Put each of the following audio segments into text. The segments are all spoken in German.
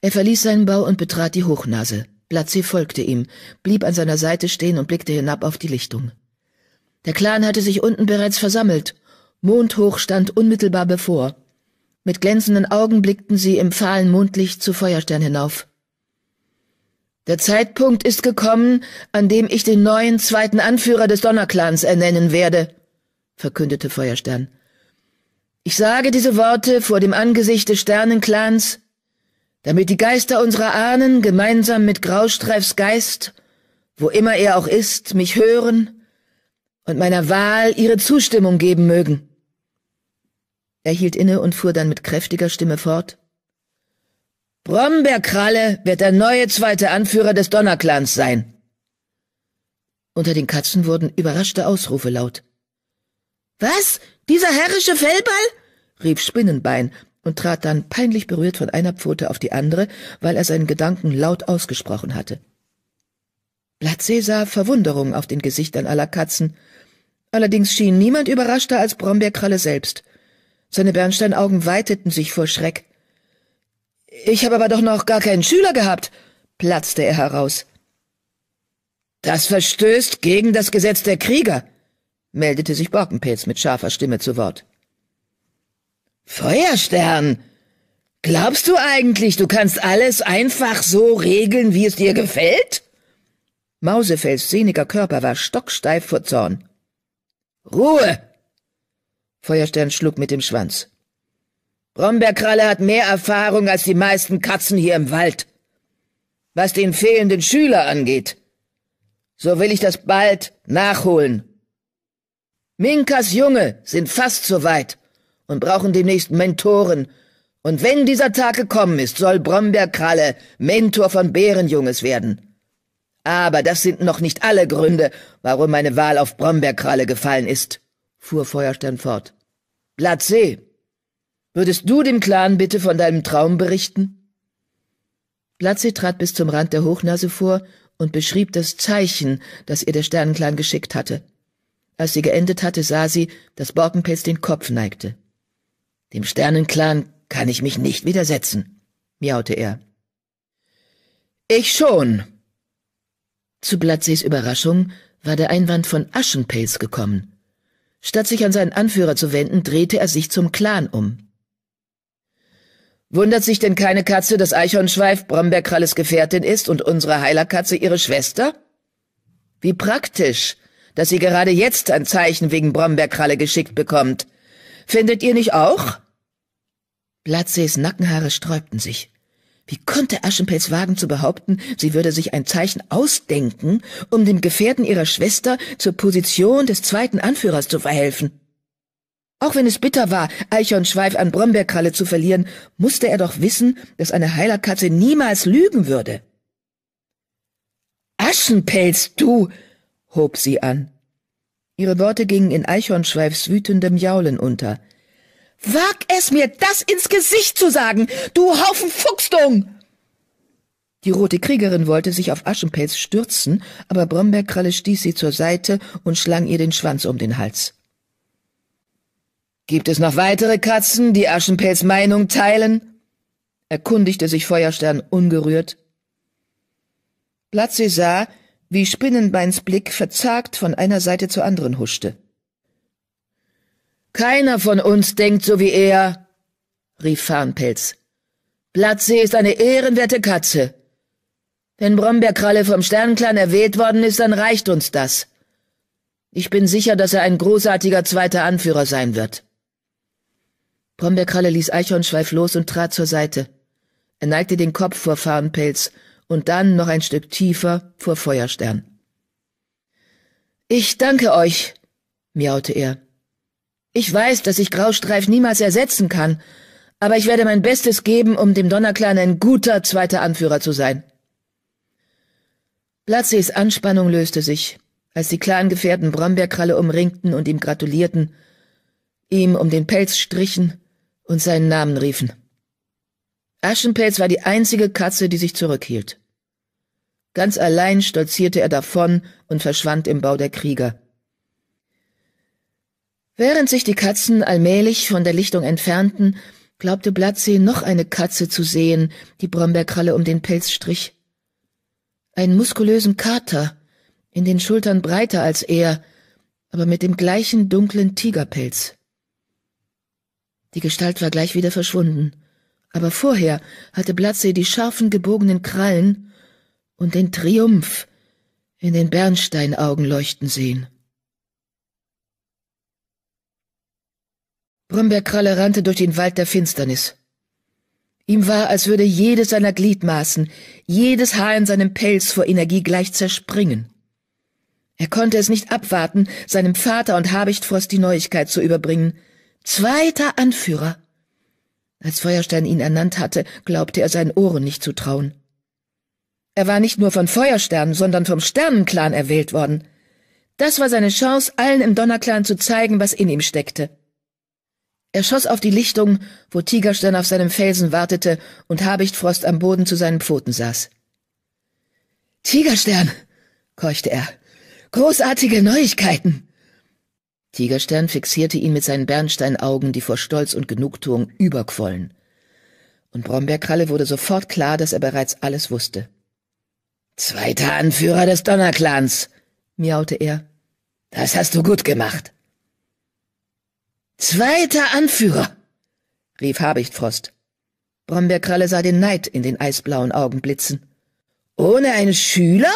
Er verließ seinen Bau und betrat die Hochnase. Blatze folgte ihm, blieb an seiner Seite stehen und blickte hinab auf die Lichtung. Der Clan hatte sich unten bereits versammelt. Mondhoch stand unmittelbar bevor. Mit glänzenden Augen blickten sie im fahlen Mondlicht zu Feuerstern hinauf. Der Zeitpunkt ist gekommen, an dem ich den neuen zweiten Anführer des Donnerclans ernennen werde, verkündete Feuerstern. Ich sage diese Worte vor dem Angesicht des Sternenclans, damit die Geister unserer Ahnen gemeinsam mit Graustreifs Geist, wo immer er auch ist, mich hören und meiner Wahl ihre Zustimmung geben mögen. Er hielt inne und fuhr dann mit kräftiger Stimme fort. Brombeerkralle wird der neue zweite Anführer des Donnerclans sein. Unter den Katzen wurden überraschte Ausrufe laut. Was? Dieser herrische Fellball? rief Spinnenbein und trat dann peinlich berührt von einer Pfote auf die andere, weil er seinen Gedanken laut ausgesprochen hatte. Blatze sah Verwunderung auf den Gesichtern aller Katzen. Allerdings schien niemand überraschter als Brombeerkralle selbst. Seine Bernsteinaugen weiteten sich vor Schreck. Ich habe aber doch noch gar keinen Schüler gehabt, platzte er heraus. Das verstößt gegen das Gesetz der Krieger, meldete sich Borkenpelz mit scharfer Stimme zu Wort. Feuerstern! Glaubst du eigentlich, du kannst alles einfach so regeln, wie es dir gefällt? Mausefels sehniger Körper war stocksteif vor Zorn. Ruhe! Feuerstern schlug mit dem Schwanz. Brombeerkralle hat mehr Erfahrung als die meisten Katzen hier im Wald. Was den fehlenden Schüler angeht, so will ich das bald nachholen. Minkas Junge sind fast so weit und brauchen demnächst Mentoren. Und wenn dieser Tag gekommen ist, soll Brombeerkralle Mentor von Bärenjunges werden. Aber das sind noch nicht alle Gründe, warum meine Wahl auf Brombeerkralle gefallen ist, fuhr Feuerstern fort. Blatze, würdest du dem Clan bitte von deinem Traum berichten? Blatze trat bis zum Rand der Hochnase vor und beschrieb das Zeichen, das ihr der Sternenclan geschickt hatte. Als sie geendet hatte, sah sie, dass Borkenpelz den Kopf neigte. Dem Sternenclan kann ich mich nicht widersetzen, miaute er. Ich schon. Zu Blatzes Überraschung war der Einwand von Aschenpelz gekommen. Statt sich an seinen Anführer zu wenden, drehte er sich zum Clan um. Wundert sich denn keine Katze, dass Eichhornschweif Brombeerkralles Gefährtin ist und unsere Heilerkatze ihre Schwester? Wie praktisch, dass sie gerade jetzt ein Zeichen wegen Brombeerkralle geschickt bekommt. Findet ihr nicht auch? Blatsees Nackenhaare sträubten sich. Wie konnte Aschenpelz wagen zu behaupten, sie würde sich ein Zeichen ausdenken, um dem Gefährten ihrer Schwester zur Position des zweiten Anführers zu verhelfen? Auch wenn es bitter war, Eichhornschweif an Brombeerkralle zu verlieren, musste er doch wissen, dass eine Heilerkatze niemals lügen würde. Aschenpelz, du! hob sie an. Ihre Worte gingen in Eichhornschweifs wütendem Jaulen unter. Wag es mir, das ins Gesicht zu sagen, du Haufen Fuchsdung! Die rote Kriegerin wollte sich auf Aschenpelz stürzen, aber Brombeerkralle stieß sie zur Seite und schlang ihr den Schwanz um den Hals. Gibt es noch weitere Katzen, die Aschenpelz Meinung teilen? erkundigte sich Feuerstern ungerührt. Blatze sah, wie Spinnenbeins Blick verzagt von einer Seite zur anderen huschte. Keiner von uns denkt so wie er, rief Farnpelz. Blattsee ist eine ehrenwerte Katze. Wenn Brombeerkralle vom Sternenclan erwählt worden ist, dann reicht uns das. Ich bin sicher, dass er ein großartiger zweiter Anführer sein wird. Brombeerkralle ließ Eichhornschweif los und trat zur Seite. Er neigte den Kopf vor Farnpelz und dann noch ein Stück tiefer vor Feuerstern. Ich danke euch, miaute er. Ich weiß, dass ich Graustreif niemals ersetzen kann, aber ich werde mein Bestes geben, um dem Donnerclan ein guter zweiter Anführer zu sein. Blatzees Anspannung löste sich, als die Clangefährten Brombeerkralle umringten und ihm gratulierten, ihm um den Pelz strichen und seinen Namen riefen. Aschenpelz war die einzige Katze, die sich zurückhielt. Ganz allein stolzierte er davon und verschwand im Bau der Krieger. Während sich die Katzen allmählich von der Lichtung entfernten, glaubte Blattsee noch eine Katze zu sehen, die Brombeerkralle um den Pelz strich. Einen muskulösen Kater, in den Schultern breiter als er, aber mit dem gleichen dunklen Tigerpelz. Die Gestalt war gleich wieder verschwunden, aber vorher hatte Blattsee die scharfen gebogenen Krallen und den Triumph in den Bernsteinaugen leuchten sehen. Brombeerkralle rannte durch den Wald der Finsternis. Ihm war, als würde jedes seiner Gliedmaßen, jedes Haar in seinem Pelz vor Energie gleich zerspringen. Er konnte es nicht abwarten, seinem Vater und Habichtfrost die Neuigkeit zu überbringen. Zweiter Anführer. Als Feuerstein ihn ernannt hatte, glaubte er seinen Ohren nicht zu trauen. Er war nicht nur von Feuerstern, sondern vom Sternenclan erwählt worden. Das war seine Chance, allen im Donnerclan zu zeigen, was in ihm steckte. Er schoss auf die Lichtung, wo Tigerstern auf seinem Felsen wartete und Habichtfrost am Boden zu seinen Pfoten saß. Tigerstern, keuchte er. Großartige Neuigkeiten! Tigerstern fixierte ihn mit seinen Bernsteinaugen, die vor Stolz und Genugtuung überquollen. Und Brombeerkralle wurde sofort klar, dass er bereits alles wusste. Zweiter Anführer des Donnerclans, miaute er. Das hast du gut gemacht. Zweiter Anführer, rief Habichtfrost. Brombeerkralle sah den Neid in den eisblauen Augen blitzen. Ohne einen Schüler?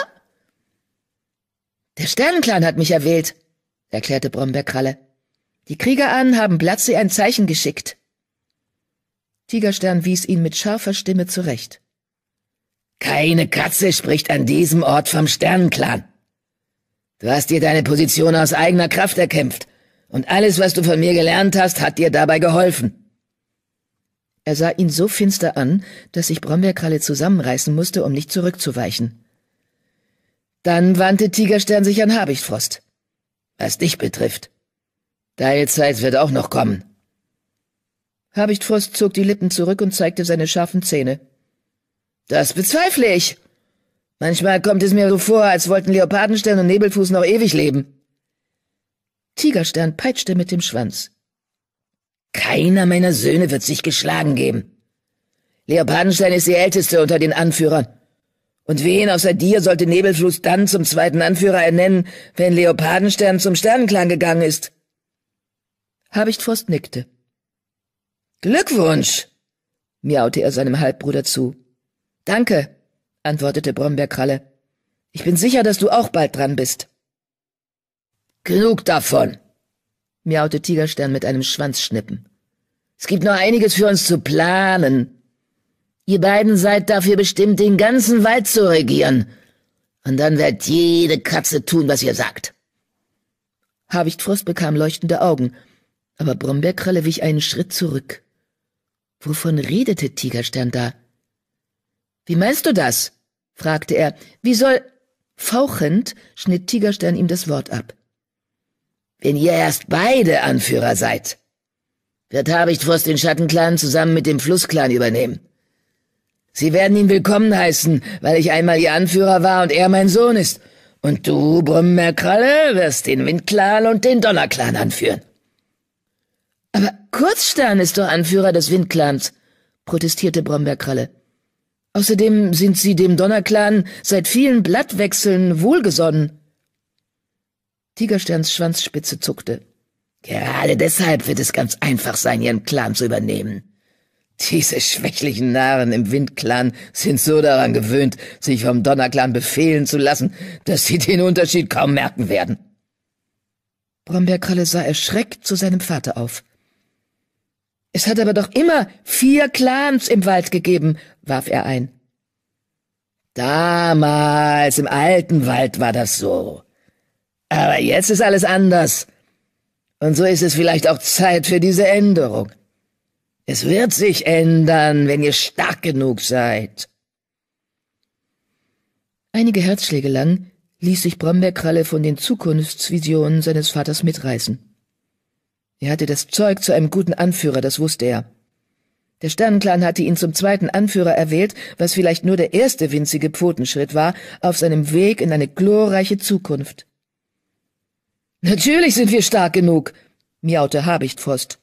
Der Sternenclan hat mich erwählt, erklärte Brombeerkralle. Die Krieger an haben Blatze ein Zeichen geschickt. Tigerstern wies ihn mit scharfer Stimme zurecht. Keine Katze spricht an diesem Ort vom Sternenclan. Du hast dir deine Position aus eigener Kraft erkämpft, und alles, was du von mir gelernt hast, hat dir dabei geholfen. Er sah ihn so finster an, dass sich Brombeerkralle zusammenreißen musste, um nicht zurückzuweichen. Dann wandte Tigerstern sich an Habichtfrost. Was dich betrifft. Deine Zeit wird auch noch kommen. Habichtfrost zog die Lippen zurück und zeigte seine scharfen Zähne. Das bezweifle ich. Manchmal kommt es mir so vor, als wollten Leopardenstern und Nebelfuß noch ewig leben. Tigerstern peitschte mit dem Schwanz. Keiner meiner Söhne wird sich geschlagen geben. Leopardenstein ist die älteste unter den Anführern. Und wen außer dir sollte Nebelfluss dann zum zweiten Anführer ernennen, wenn Leopardenstern zum Sternenklang gegangen ist? Habichtfrost nickte. Glückwunsch, miaute er seinem Halbbruder zu. Danke, antwortete Brombeerkralle. Ich bin sicher, dass du auch bald dran bist. Genug davon, miaute Tigerstern mit einem Schwanzschnippen. Es gibt noch einiges für uns zu planen. Ihr beiden seid dafür bestimmt, den ganzen Wald zu regieren. Und dann wird jede Katze tun, was ihr sagt. Habichtfrost bekam leuchtende Augen, aber Brombeerkralle wich einen Schritt zurück. Wovon redete Tigerstern da? Wie meinst du das? fragte er. Wie soll... Fauchend schnitt Tigerstern ihm das Wort ab. Wenn ihr erst beide Anführer seid, wird Habichtfrost den Schattenclan zusammen mit dem Flussclan übernehmen. Sie werden ihn willkommen heißen, weil ich einmal ihr Anführer war und er mein Sohn ist. Und du, Brummerkralle, wirst den Windclan und den Donnerclan anführen. Aber Kurzstern ist doch Anführer des Windclans, protestierte Brombeerkralle. Außerdem sind sie dem Donnerclan seit vielen Blattwechseln wohlgesonnen. Tigersterns Schwanzspitze zuckte. Gerade deshalb wird es ganz einfach sein, ihren Clan zu übernehmen. Diese schwächlichen Narren im Windclan sind so daran gewöhnt, sich vom Donnerclan befehlen zu lassen, dass sie den Unterschied kaum merken werden. Brombeerkralle sah erschreckt zu seinem Vater auf. Es hat aber doch immer vier Clans im Wald gegeben, warf er ein. Damals im alten Wald war das so. Aber jetzt ist alles anders. Und so ist es vielleicht auch Zeit für diese Änderung. Es wird sich ändern, wenn ihr stark genug seid. Einige Herzschläge lang ließ sich Brombeerkralle von den Zukunftsvisionen seines Vaters mitreißen. Er hatte das Zeug zu einem guten Anführer, das wusste er. Der Sternenclan hatte ihn zum zweiten Anführer erwählt, was vielleicht nur der erste winzige Pfotenschritt war auf seinem Weg in eine glorreiche Zukunft. Natürlich sind wir stark genug, miaute Habichtfrost.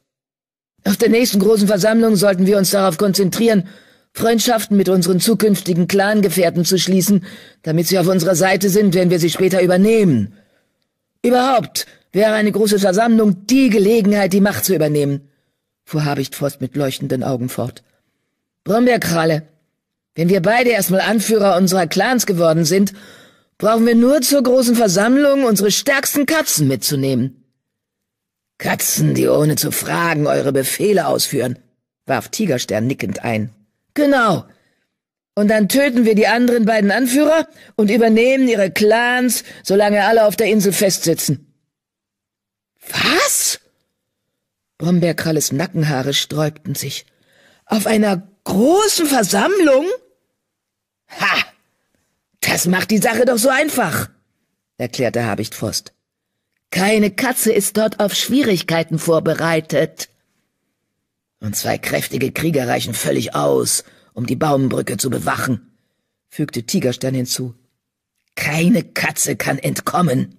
Auf der nächsten großen Versammlung sollten wir uns darauf konzentrieren, Freundschaften mit unseren zukünftigen Clangefährten zu schließen, damit sie auf unserer Seite sind, wenn wir sie später übernehmen. Überhaupt wäre eine große Versammlung die Gelegenheit, die Macht zu übernehmen, fuhr Habichtforst mit leuchtenden Augen fort. Brombeerkralle, wenn wir beide erstmal Anführer unserer Clans geworden sind, brauchen wir nur zur großen Versammlung unsere stärksten Katzen mitzunehmen. Katzen, die ohne zu fragen eure Befehle ausführen, warf Tigerstern nickend ein. Genau. Und dann töten wir die anderen beiden Anführer und übernehmen ihre Clans, solange alle auf der Insel festsitzen. Was? Brombeerkralles Nackenhaare sträubten sich. Auf einer großen Versammlung? Ha! Das macht die Sache doch so einfach, erklärte Habichtforst. Keine Katze ist dort auf Schwierigkeiten vorbereitet. Und zwei kräftige Krieger reichen völlig aus, um die Baumbrücke zu bewachen, fügte Tigerstern hinzu. Keine Katze kann entkommen.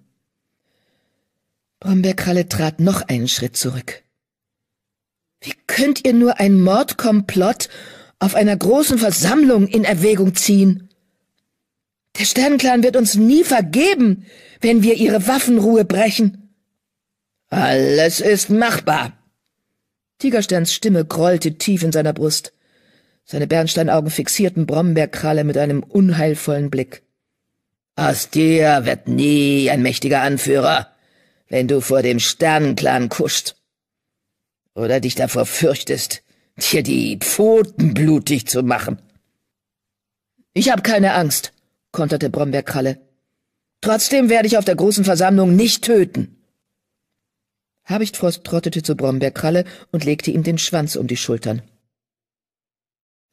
Brombeerkralle trat noch einen Schritt zurück. Wie könnt ihr nur ein Mordkomplott auf einer großen Versammlung in Erwägung ziehen? Der Sternenclan wird uns nie vergeben, wenn wir ihre Waffenruhe brechen. Alles ist machbar. Tigersterns Stimme grollte tief in seiner Brust. Seine Bernsteinaugen fixierten Brombeerkralle mit einem unheilvollen Blick. Aus dir wird nie ein mächtiger Anführer, wenn du vor dem Sternenclan kuscht. Oder dich davor fürchtest, dir die Pfoten blutig zu machen. Ich hab keine Angst, konterte Brombeerkralle. Trotzdem werde ich auf der großen Versammlung nicht töten. Habichtfrost trottete zu Brombeerkralle und legte ihm den Schwanz um die Schultern.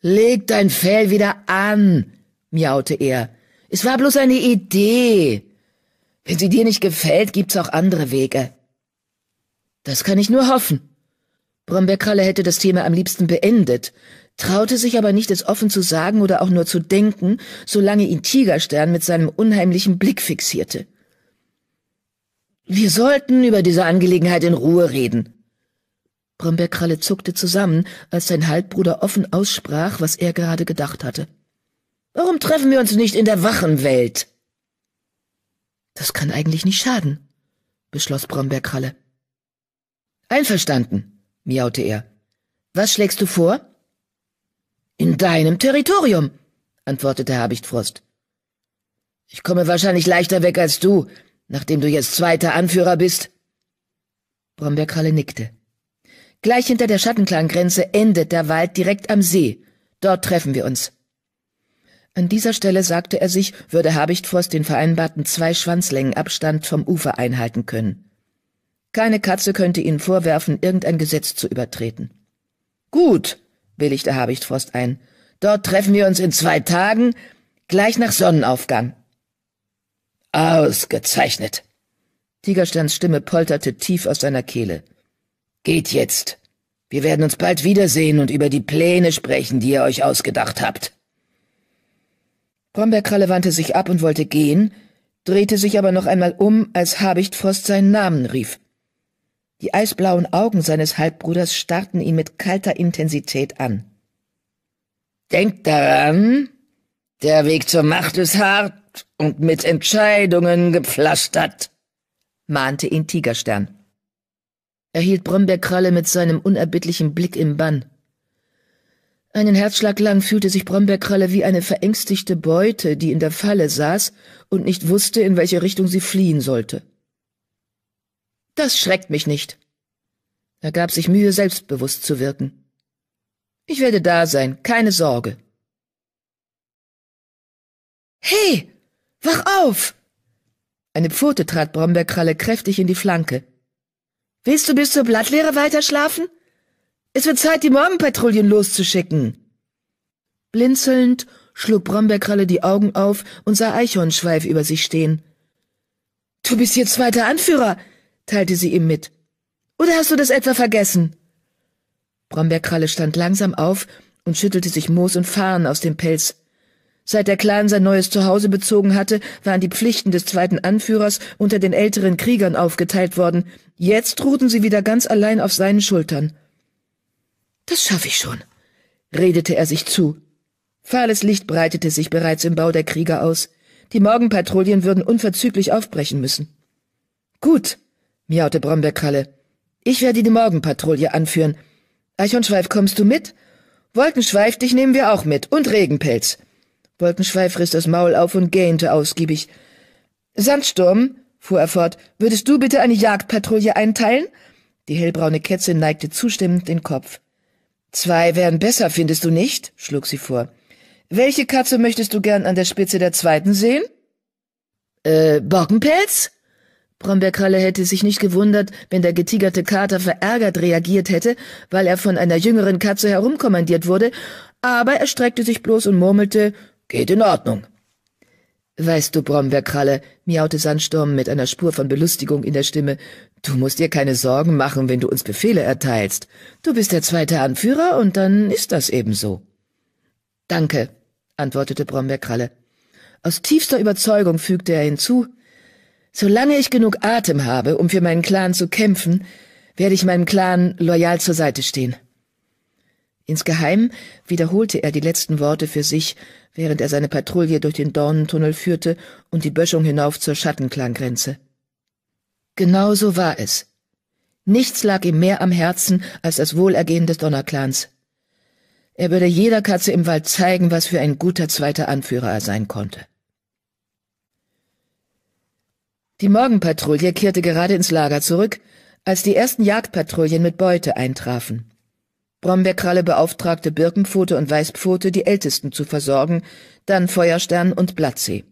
Leg dein Fell wieder an, miaute er. Es war bloß eine Idee. Wenn sie dir nicht gefällt, gibt's auch andere Wege. Das kann ich nur hoffen. Brombeerkralle hätte das Thema am liebsten beendet, traute sich aber nicht, es offen zu sagen oder auch nur zu denken, solange ihn Tigerstern mit seinem unheimlichen Blick fixierte. Wir sollten über diese Angelegenheit in Ruhe reden. Brombeerkralle zuckte zusammen, als sein Halbbruder offen aussprach, was er gerade gedacht hatte. Warum treffen wir uns nicht in der Wachenwelt? Das kann eigentlich nicht schaden, beschloss Brombeerkralle. Einverstanden, miaute er. Was schlägst du vor? In deinem Territorium, antwortete Habichtfrost. Ich komme wahrscheinlich leichter weg als du, nachdem du jetzt zweiter Anführer bist. Brombeerkralle nickte. Gleich hinter der Schattenklangrenze endet der Wald direkt am See. Dort treffen wir uns. An dieser Stelle sagte er sich, würde Habichtfrost den vereinbarten zwei Schwanzlängen Abstand vom Ufer einhalten können. Keine Katze könnte ihnen vorwerfen, irgendein Gesetz zu übertreten. Gut, willigte Habichtfrost ein. Dort treffen wir uns in zwei Tagen, gleich nach Sonnenaufgang. Ausgezeichnet. Tigersterns Stimme polterte tief aus seiner Kehle. Geht jetzt. Wir werden uns bald wiedersehen und über die Pläne sprechen, die ihr euch ausgedacht habt. Brombeerkralle wandte sich ab und wollte gehen, drehte sich aber noch einmal um, als Habichtfrost seinen Namen rief. Die eisblauen Augen seines Halbbruders starrten ihn mit kalter Intensität an. Denkt daran, der Weg zur Macht ist hart und mit Entscheidungen gepflastert, mahnte ihn Tigerstern. Er hielt Brombeerkralle mit seinem unerbittlichen Blick im Bann. Einen Herzschlag lang fühlte sich Brombeerkralle wie eine verängstigte Beute, die in der Falle saß und nicht wusste, in welche Richtung sie fliehen sollte. Das schreckt mich nicht. Er gab sich Mühe, selbstbewusst zu wirken. Ich werde da sein, keine Sorge. Hey, wach auf! Eine Pfote trat Brombeerkralle kräftig in die Flanke. Willst du bis zur Blattlehre weiterschlafen? Es wird Zeit, die Morgenpatrouillen loszuschicken. Blinzelnd schlug Brombeerkralle die Augen auf und sah Eichhornschweif über sich stehen. Du bist jetzt zweiter Anführer, teilte sie ihm mit. Oder hast du das etwa vergessen? Brombeerkralle stand langsam auf und schüttelte sich Moos und Farn aus dem Pelz. Seit der Clan sein neues Zuhause bezogen hatte, waren die Pflichten des zweiten Anführers unter den älteren Kriegern aufgeteilt worden. Jetzt ruhten sie wieder ganz allein auf seinen Schultern. Das schaffe ich schon, redete er sich zu. Fahles Licht breitete sich bereits im Bau der Krieger aus. Die Morgenpatrouillen würden unverzüglich aufbrechen müssen. Gut, miaute Brombeerkralle. Ich werde die Morgenpatrouille anführen. Eichhornschweif, kommst du mit? Wolkenschweif, dich nehmen wir auch mit. Und Regenpelz. Wolkenschweif riss das Maul auf und gähnte ausgiebig. Sandsturm, fuhr er fort, würdest du bitte eine Jagdpatrouille einteilen? Die hellbraune Kätzin neigte zustimmend den Kopf. Zwei wären besser, findest du nicht? schlug sie vor. Welche Katze möchtest du gern an der Spitze der zweiten sehen? Äh, Bockenpelz? Brombeerkralle hätte sich nicht gewundert, wenn der getigerte Kater verärgert reagiert hätte, weil er von einer jüngeren Katze herumkommandiert wurde, aber er streckte sich bloß und murmelte, geht in Ordnung. Weißt du, Brombeerkralle, miaute Sandsturm mit einer Spur von Belustigung in der Stimme, du musst dir keine Sorgen machen, wenn du uns Befehle erteilst. Du bist der zweite Anführer und dann ist das eben so. Danke, antwortete Brombeerkralle. Aus tiefster Überzeugung fügte er hinzu, Solange ich genug Atem habe, um für meinen Clan zu kämpfen, werde ich meinem Clan loyal zur Seite stehen. Insgeheim wiederholte er die letzten Worte für sich, während er seine Patrouille durch den Dornentunnel führte und die Böschung hinauf zur Schattenklangrenze. Genau so war es. Nichts lag ihm mehr am Herzen als das Wohlergehen des Donnerclans. Er würde jeder Katze im Wald zeigen, was für ein guter zweiter Anführer er sein konnte. Die Morgenpatrouille kehrte gerade ins Lager zurück, als die ersten Jagdpatrouillen mit Beute eintrafen. Brombeerkralle beauftragte Birkenpfote und Weißpfote, die Ältesten zu versorgen, dann Feuerstern und Blattsee.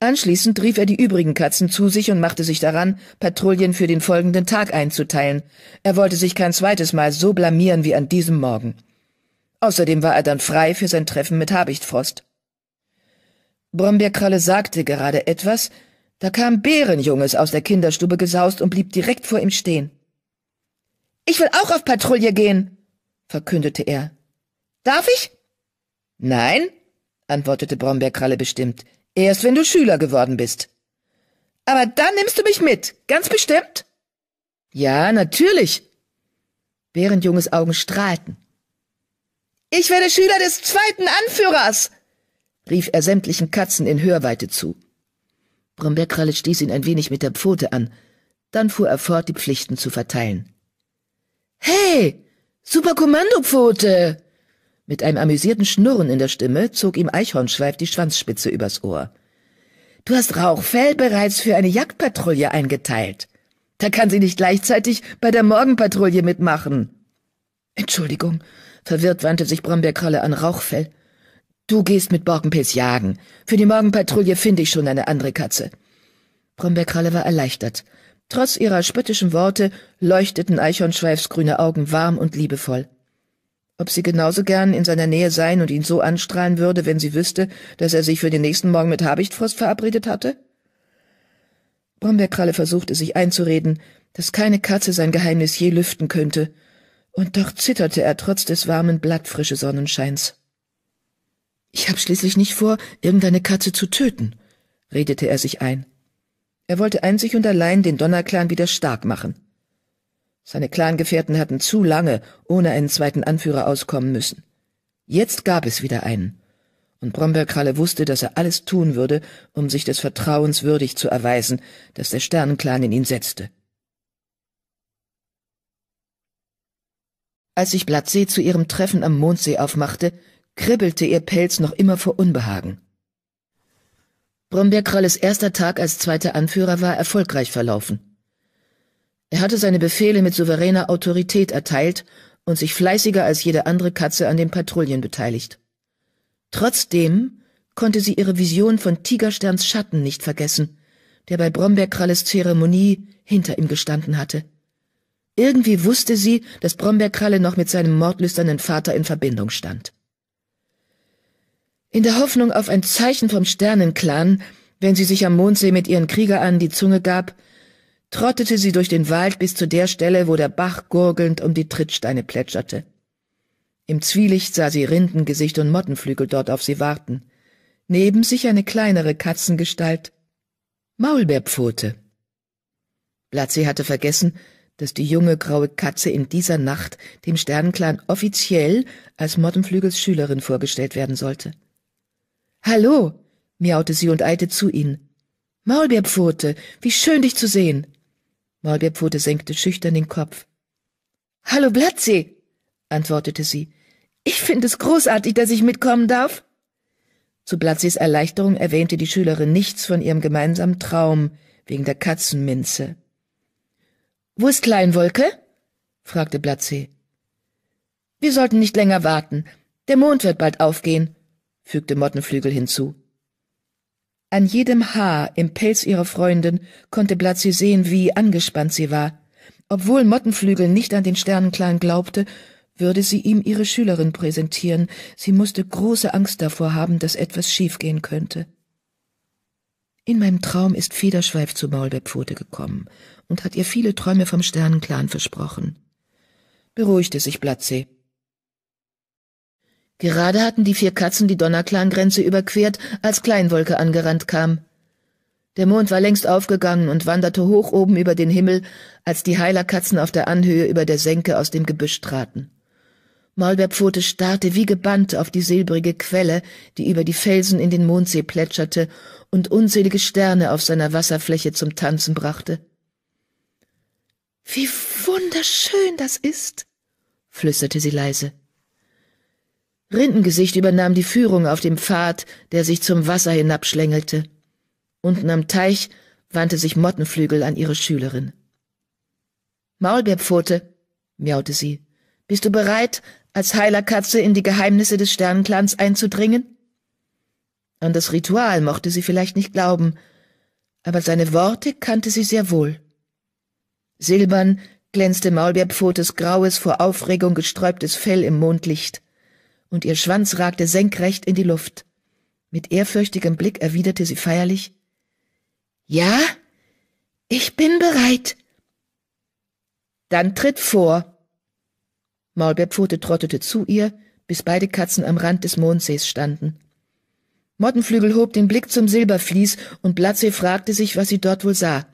Anschließend rief er die übrigen Katzen zu sich und machte sich daran, Patrouillen für den folgenden Tag einzuteilen. Er wollte sich kein zweites Mal so blamieren wie an diesem Morgen. Außerdem war er dann frei für sein Treffen mit Habichtfrost. Brombeerkralle sagte gerade etwas, da kam Bärenjunges aus der Kinderstube gesaust und blieb direkt vor ihm stehen. Ich will auch auf Patrouille gehen, verkündete er. Darf ich? Nein, antwortete Brombeerkralle bestimmt. Erst wenn du Schüler geworden bist. Aber dann nimmst du mich mit, ganz bestimmt? Ja, natürlich. Bärenjunges Augen strahlten. Ich werde Schüler des zweiten Anführers, rief er sämtlichen Katzen in Hörweite zu. Brombeerkralle stieß ihn ein wenig mit der Pfote an. Dann fuhr er fort, die Pflichten zu verteilen. Hey, super Kommandopfote! Mit einem amüsierten Schnurren in der Stimme zog ihm Eichhornschweif die Schwanzspitze übers Ohr. Du hast Rauchfell bereits für eine Jagdpatrouille eingeteilt. Da kann sie nicht gleichzeitig bei der Morgenpatrouille mitmachen. Entschuldigung, verwirrt wandte sich Brombeerkralle an Rauchfell. Du gehst mit Borkenpilz jagen. Für die Morgenpatrouille finde ich schon eine andere Katze. Brombeerkralle war erleichtert. Trotz ihrer spöttischen Worte leuchteten Eichhornschweifs grüne Augen warm und liebevoll. Ob sie genauso gern in seiner Nähe sein und ihn so anstrahlen würde, wenn sie wüsste, dass er sich für den nächsten Morgen mit Habichtfrost verabredet hatte? Brombeerkralle versuchte sich einzureden, dass keine Katze sein Geheimnis je lüften könnte, und doch zitterte er trotz des warmen, blattfrische Sonnenscheins. Ich habe schließlich nicht vor, irgendeine Katze zu töten, redete er sich ein. Er wollte einzig und allein den Donnerclan wieder stark machen. Seine Clangefährten hatten zu lange ohne einen zweiten Anführer auskommen müssen. Jetzt gab es wieder einen. Und Brombeerkralle wusste, dass er alles tun würde, um sich des Vertrauens würdig zu erweisen, das der Sternenclan in ihn setzte. Als sich Blattsee zu ihrem Treffen am Mondsee aufmachte, kribbelte ihr Pelz noch immer vor Unbehagen. Brombeerkralles erster Tag als zweiter Anführer war erfolgreich verlaufen. Er hatte seine Befehle mit souveräner Autorität erteilt und sich fleißiger als jede andere Katze an den Patrouillen beteiligt. Trotzdem konnte sie ihre Vision von Tigersterns Schatten nicht vergessen, der bei Brombeerkralles Zeremonie hinter ihm gestanden hatte. Irgendwie wusste sie, dass Brombeerkralle noch mit seinem mordlüsternen Vater in Verbindung stand. In der Hoffnung auf ein Zeichen vom Sternenclan, wenn sie sich am Mondsee mit ihren Kriegern die Zunge gab, trottete sie durch den Wald bis zu der Stelle, wo der Bach gurgelnd um die Trittsteine plätscherte. Im Zwielicht sah sie Rindengesicht und Mottenflügel dort auf sie warten. Neben sich eine kleinere Katzengestalt. Maulbeerpfote. Blatzi hatte vergessen, dass die junge graue Katze in dieser Nacht dem Sternenclan offiziell als Mottenflügels Schülerin vorgestellt werden sollte. Hallo, miaute sie und eilte zu ihnen. Maulbeerpfote, wie schön dich zu sehen. Maulbeerpfote senkte schüchtern den Kopf. Hallo Blatzi, antwortete sie. Ich finde es großartig, dass ich mitkommen darf. Zu Blatzis Erleichterung erwähnte die Schülerin nichts von ihrem gemeinsamen Traum wegen der Katzenminze. Wo ist Kleinwolke? fragte Blatze. Wir sollten nicht länger warten. Der Mond wird bald aufgehen, fügte Mottenflügel hinzu. An jedem Haar im Pelz ihrer Freundin konnte Blatze sehen, wie angespannt sie war. Obwohl Mottenflügel nicht an den Sternenclan glaubte, würde sie ihm ihre Schülerin präsentieren. Sie musste große Angst davor haben, dass etwas schiefgehen könnte. In meinem Traum ist Federschweif zu Maulbeerpfote gekommen und hat ihr viele Träume vom Sternenclan versprochen. Beruhigte sich Blatze. Gerade hatten die vier Katzen die Donnerclan-Grenze überquert, als Kleinwolke angerannt kam. Der Mond war längst aufgegangen und wanderte hoch oben über den Himmel, als die Heilerkatzen auf der Anhöhe über der Senke aus dem Gebüsch traten. Maulbeerpfote starrte wie gebannt auf die silbrige Quelle, die über die Felsen in den Mondsee plätscherte und unzählige Sterne auf seiner Wasserfläche zum Tanzen brachte. Wie wunderschön das ist, flüsterte sie leise. Rindengesicht übernahm die Führung auf dem Pfad, der sich zum Wasser hinabschlängelte. Unten am Teich wandte sich Mottenflügel an ihre Schülerin. Maulbeerpfote, miaute sie, bist du bereit, als Heilerkatze in die Geheimnisse des Sternenclans einzudringen? An das Ritual mochte sie vielleicht nicht glauben, aber seine Worte kannte sie sehr wohl. Silbern glänzte Maulbeerpfotes graues, vor Aufregung gesträubtes Fell im Mondlicht, und ihr Schwanz ragte senkrecht in die Luft. Mit ehrfürchtigem Blick erwiderte sie feierlich Ja, ich bin bereit. Dann tritt vor. Maulbeerpfote trottete zu ihr, bis beide Katzen am Rand des Mondsees standen. Mottenflügel hob den Blick zum Silbervlies und Blatze fragte sich, was sie dort wohl sah.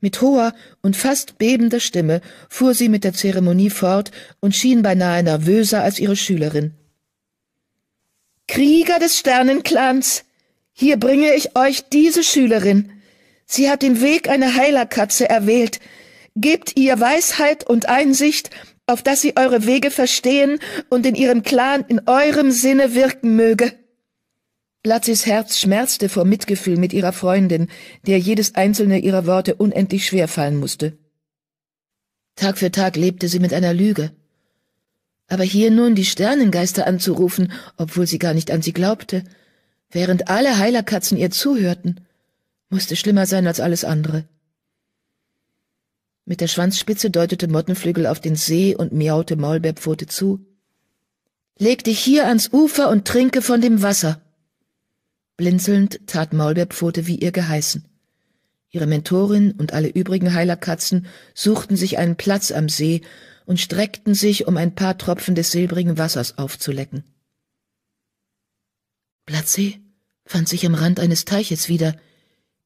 Mit hoher und fast bebender Stimme fuhr sie mit der Zeremonie fort und schien beinahe nervöser als ihre Schülerin. Krieger des Sternenclans, hier bringe ich euch diese Schülerin. Sie hat den Weg einer Heilerkatze erwählt. Gebt ihr Weisheit und Einsicht, auf dass sie eure Wege verstehen und in ihrem Clan in eurem Sinne wirken möge. Blatzis Herz schmerzte vor Mitgefühl mit ihrer Freundin, der jedes einzelne ihrer Worte unendlich schwer fallen musste. Tag für Tag lebte sie mit einer Lüge. Aber hier nun die Sternengeister anzurufen, obwohl sie gar nicht an sie glaubte, während alle Heilerkatzen ihr zuhörten, musste schlimmer sein als alles andere. Mit der Schwanzspitze deutete Mottenflügel auf den See und miaute Maulbeerpfote zu. Leg dich hier ans Ufer und trinke von dem Wasser. Blinzelnd tat Maulbeerpfote wie ihr geheißen. Ihre Mentorin und alle übrigen Heilerkatzen suchten sich einen Platz am See und streckten sich, um ein paar Tropfen des silbrigen Wassers aufzulecken. Blattsee fand sich am Rand eines Teiches wieder,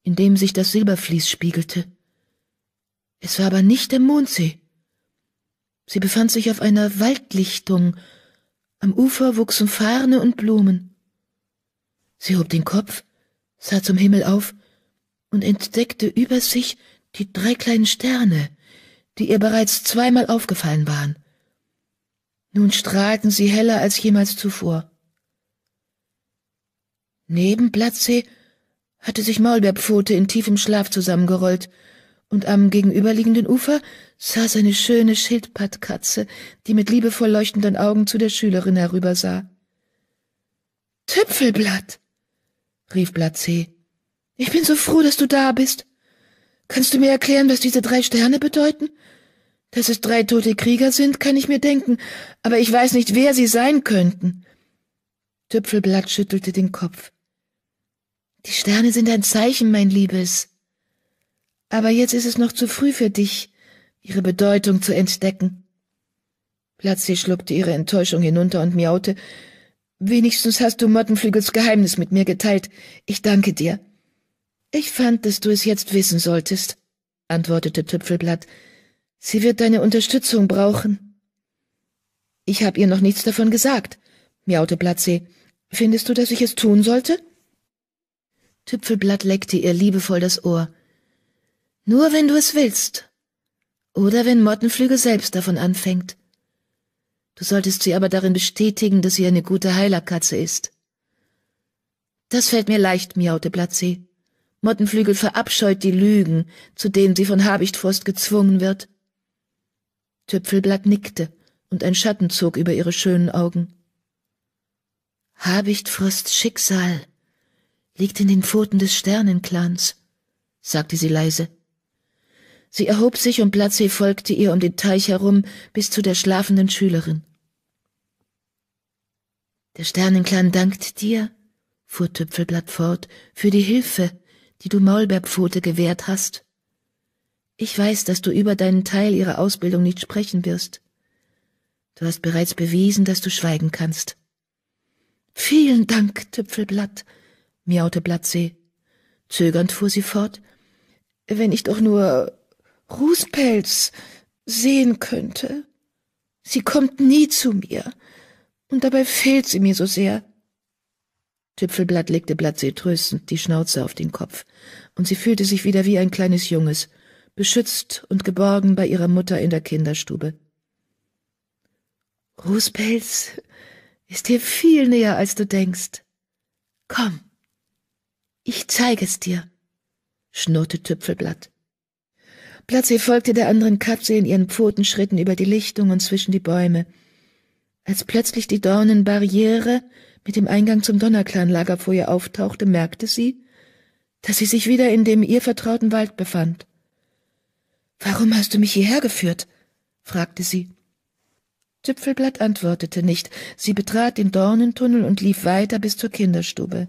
in dem sich das Silbervlies spiegelte. Es war aber nicht der Mondsee. Sie befand sich auf einer Waldlichtung. Am Ufer wuchsen Farne und Blumen. Sie hob den Kopf, sah zum Himmel auf und entdeckte über sich die drei kleinen Sterne, die ihr bereits zweimal aufgefallen waren. Nun strahlten sie heller als jemals zuvor. Neben Blattsee hatte sich Maulbeerpfote in tiefem Schlaf zusammengerollt, und am gegenüberliegenden Ufer saß eine schöne Schildpattkatze, die mit liebevoll leuchtenden Augen zu der Schülerin herübersah. Tüpfelblatt! rief Blatze. Ich bin so froh, dass du da bist. Kannst du mir erklären, was diese drei Sterne bedeuten? Dass es drei tote Krieger sind, kann ich mir denken, aber ich weiß nicht, wer sie sein könnten. Tüpfelblatt schüttelte den Kopf. Die Sterne sind ein Zeichen, mein Liebes. Aber jetzt ist es noch zu früh für dich, ihre Bedeutung zu entdecken. Platzi schluckte ihre Enttäuschung hinunter und miaute, Wenigstens hast du Mottenflügels Geheimnis mit mir geteilt. Ich danke dir. Ich fand, dass du es jetzt wissen solltest, antwortete Tüpfelblatt. Sie wird deine Unterstützung brauchen. Ich habe ihr noch nichts davon gesagt, miaute Blattsee. Findest du, dass ich es tun sollte? Tüpfelblatt leckte ihr liebevoll das Ohr. Nur wenn du es willst. Oder wenn Mottenflügel selbst davon anfängt. Du solltest sie aber darin bestätigen, dass sie eine gute Heilerkatze ist. Das fällt mir leicht, miaute Blattsee. Mottenflügel verabscheut die Lügen, zu denen sie von Habichtfrost gezwungen wird. Tüpfelblatt nickte, und ein Schatten zog über ihre schönen Augen. Habichtfrosts Schicksal liegt in den Pfoten des Sternenclans, sagte sie leise. Sie erhob sich und Blattsee folgte ihr um den Teich herum bis zu der schlafenden Schülerin. Der Sternenclan dankt dir, fuhr Tüpfelblatt fort, für die Hilfe, die du Maulbeerpfote gewährt hast. Ich weiß, dass du über deinen Teil ihrer Ausbildung nicht sprechen wirst. Du hast bereits bewiesen, dass du schweigen kannst. Vielen Dank, Tüpfelblatt, miaute Blattsee. Zögernd fuhr sie fort. Wenn ich doch nur Rußpelz sehen könnte. Sie kommt nie zu mir, und dabei fehlt sie mir so sehr. Tüpfelblatt legte Blattsee tröstend die Schnauze auf den Kopf, und sie fühlte sich wieder wie ein kleines Junges, beschützt und geborgen bei ihrer Mutter in der Kinderstube. Rußpelz ist dir viel näher, als du denkst. Komm, ich zeige es dir, schnurrte Tüpfelblatt. Platzi folgte der anderen Katze in ihren Pfotenschritten über die Lichtung und zwischen die Bäume. Als plötzlich die Dornenbarriere mit dem Eingang zum Donnerklanlager vor ihr auftauchte, merkte sie, dass sie sich wieder in dem ihr vertrauten Wald befand. Warum hast du mich hierher geführt? fragte sie. Tüpfelblatt antwortete nicht. Sie betrat den Dornentunnel und lief weiter bis zur Kinderstube.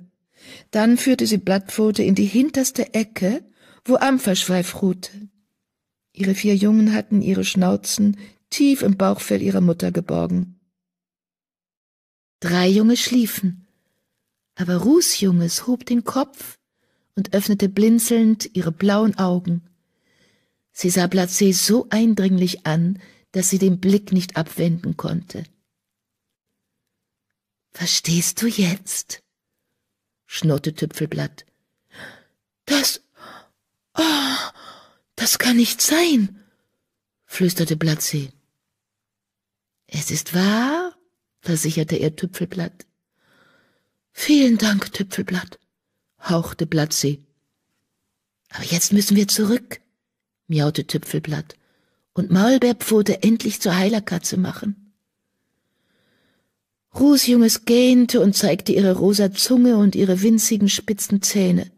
Dann führte sie Blattpfote in die hinterste Ecke, wo Ampferschweif ruhte. Ihre vier Jungen hatten ihre Schnauzen tief im Bauchfell ihrer Mutter geborgen. Drei Junge schliefen, aber Ruhs Junges hob den Kopf und öffnete blinzelnd ihre blauen Augen. Sie sah Blatze so eindringlich an, dass sie den Blick nicht abwenden konnte. Verstehst du jetzt? schnurrte Tüpfelblatt. Das. Oh, das kann nicht sein, flüsterte Blattsee. Es ist wahr, versicherte er Tüpfelblatt. Vielen Dank, Tüpfelblatt, hauchte Blattsee. Aber jetzt müssen wir zurück, miaute Tüpfelblatt, und Maulbeerpfote endlich zur Heilerkatze machen. Ruhs Junges gähnte und zeigte ihre rosa Zunge und ihre winzigen spitzen Zähne.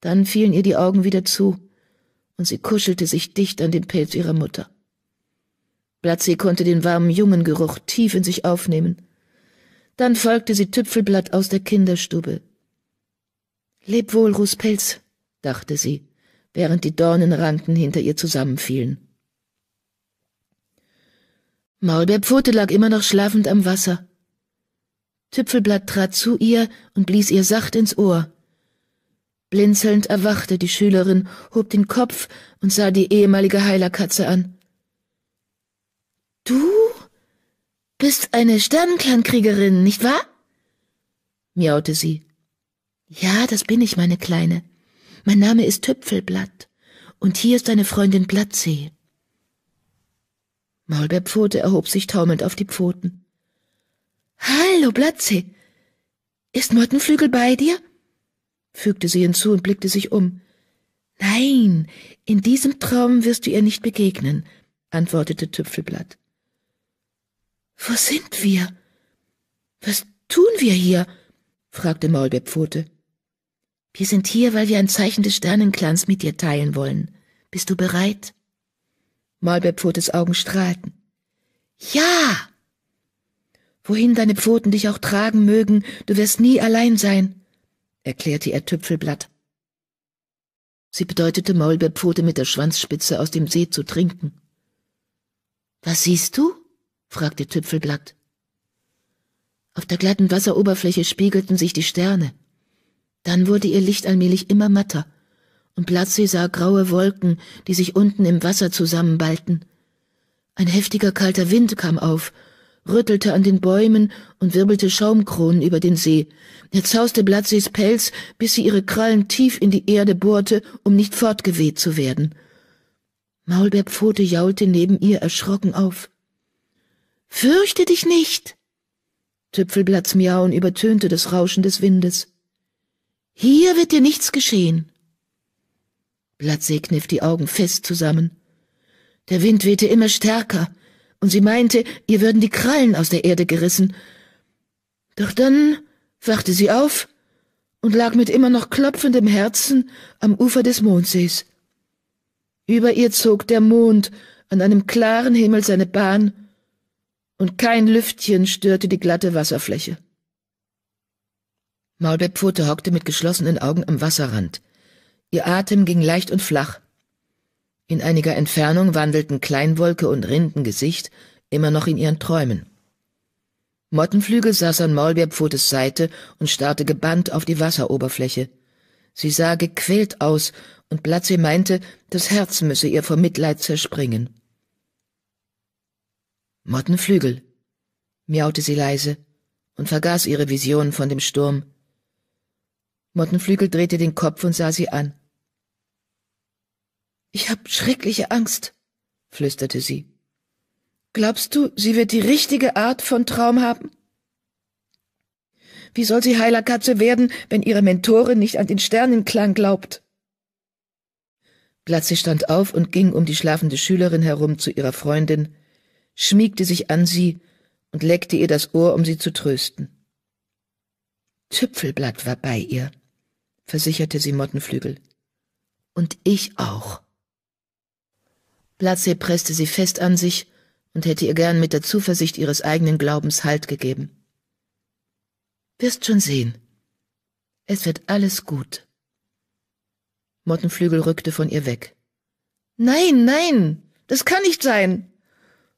Dann fielen ihr die Augen wieder zu, und sie kuschelte sich dicht an den Pelz ihrer Mutter. Blattsee konnte den warmen Jungengeruch tief in sich aufnehmen. Dann folgte sie Tüpfelblatt aus der Kinderstube. Leb wohl, Ruß Pelz, dachte sie, während die Dornenranken hinter ihr zusammenfielen. Maulbeerpfote lag immer noch schlafend am Wasser. Tüpfelblatt trat zu ihr und blies ihr sacht ins Ohr. Blinzelnd erwachte die Schülerin, hob den Kopf und sah die ehemalige Heilerkatze an. Du bist eine Sternenklankriegerin, nicht wahr? miaute sie. Ja, das bin ich, meine Kleine. Mein Name ist Tüpfelblatt, und hier ist deine Freundin Blattsee. Maulbeerpfote erhob sich taumelnd auf die Pfoten. Hallo, Blattsee. Ist Mottenflügel bei dir? fügte sie hinzu und blickte sich um. Nein, in diesem Traum wirst du ihr nicht begegnen, antwortete Tüpfelblatt. Wo sind wir? Was tun wir hier? fragte Maulbeerpfote. Wir sind hier, weil wir ein Zeichen des Sternenclans mit dir teilen wollen. Bist du bereit? Maulbeerpfotes Augen strahlten. Ja! Wohin deine Pfoten dich auch tragen mögen, du wirst nie allein sein, erklärte er Tüpfelblatt. Sie bedeutete Maulbeerpfote mit der Schwanzspitze aus dem See zu trinken. Was siehst du? Fragte Tüpfelblatt. Auf der glatten Wasseroberfläche spiegelten sich die Sterne. Dann wurde ihr Licht allmählich immer matter, und Platzi sah graue Wolken, die sich unten im Wasser zusammenballten. Ein heftiger kalter Wind kam auf, rüttelte an den Bäumen und wirbelte Schaumkronen über den See. Er zauste Blatzis Pelz, bis sie ihre Krallen tief in die Erde bohrte, um nicht fortgeweht zu werden. Maulbeerpfote jaulte neben ihr erschrocken auf. Fürchte dich nicht! Tüpfelblatts Miauen übertönte das Rauschen des Windes. Hier wird dir nichts geschehen. Blattsee kniff die Augen fest zusammen. Der Wind wehte immer stärker, und sie meinte, ihr würden die Krallen aus der Erde gerissen. Doch dann wachte sie auf und lag mit immer noch klopfendem Herzen am Ufer des Mondsees. Über ihr zog der Mond an einem klaren Himmel seine Bahn, und kein Lüftchen störte die glatte Wasserfläche. Maulbeerpfote hockte mit geschlossenen Augen am Wasserrand. Ihr Atem ging leicht und flach. In einiger Entfernung wandelten Kleinwolke und Rindengesicht immer noch in ihren Träumen. Mottenflügel saß an Maulbeerpfotes Seite und starrte gebannt auf die Wasseroberfläche. Sie sah gequält aus, und Blatze meinte, das Herz müsse ihr vor Mitleid zerspringen. Mottenflügel, miaute sie leise und vergaß ihre Vision von dem Sturm. Mottenflügel drehte den Kopf und sah sie an. Ich hab schreckliche Angst, flüsterte sie. Glaubst du, sie wird die richtige Art von Traum haben? Wie soll sie Heilerkatze werden, wenn ihre Mentorin nicht an den Sternenklang glaubt? Glatze stand auf und ging um die schlafende Schülerin herum zu ihrer Freundin, schmiegte sich an sie und leckte ihr das Ohr, um sie zu trösten. Tüpfelblatt war bei ihr, versicherte sie Mottenflügel. Und ich auch. Blatze presste sie fest an sich und hätte ihr gern mit der Zuversicht ihres eigenen Glaubens Halt gegeben. Wirst schon sehen. Es wird alles gut. Mottenflügel rückte von ihr weg. Nein, nein, das kann nicht sein.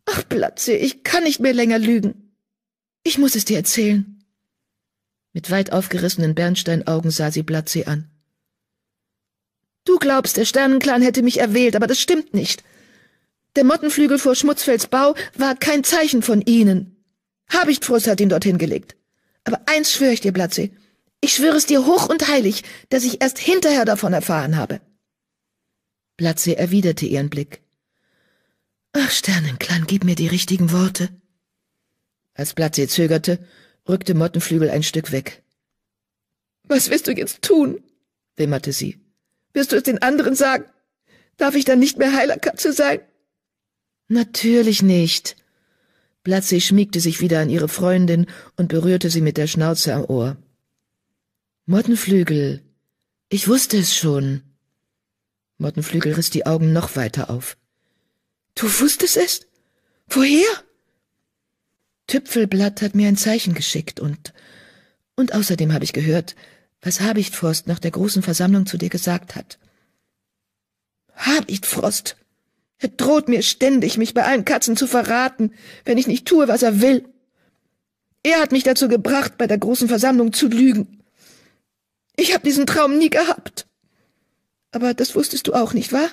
Ach, Blatze, ich kann nicht mehr länger lügen. Ich muss es dir erzählen. Mit weit aufgerissenen Bernsteinaugen sah sie Blatze an. Du glaubst, der Sternenclan hätte mich erwählt, aber das stimmt nicht. Der Mottenflügel vor Schmutzfelds Bau war kein Zeichen von Ihnen. Habichtfrost hat ihn dorthin gelegt. Aber eins schwöre ich dir, Blatze. Ich schwöre es dir hoch und heilig, dass ich erst hinterher davon erfahren habe. Blatze erwiderte ihren Blick. Ach, Sternenklan, gib mir die richtigen Worte. Als Blatze zögerte, rückte Mottenflügel ein Stück weg. Was wirst du jetzt tun? wimmerte sie. Wirst du es den anderen sagen? Darf ich dann nicht mehr Heilerkatze sein? Natürlich nicht. Blatze schmiegte sich wieder an ihre Freundin und berührte sie mit der Schnauze am Ohr. Mottenflügel, ich wusste es schon. Mottenflügel riss die Augen noch weiter auf. Du wusstest es? Woher? Tüpfelblatt hat mir ein Zeichen geschickt und und außerdem habe ich gehört, was Habichtfrost nach der großen Versammlung zu dir gesagt hat. Habichtfrost? Er droht mir ständig, mich bei allen Katzen zu verraten, wenn ich nicht tue, was er will. Er hat mich dazu gebracht, bei der großen Versammlung zu lügen. Ich habe diesen Traum nie gehabt. Aber das wusstest du auch nicht, wahr?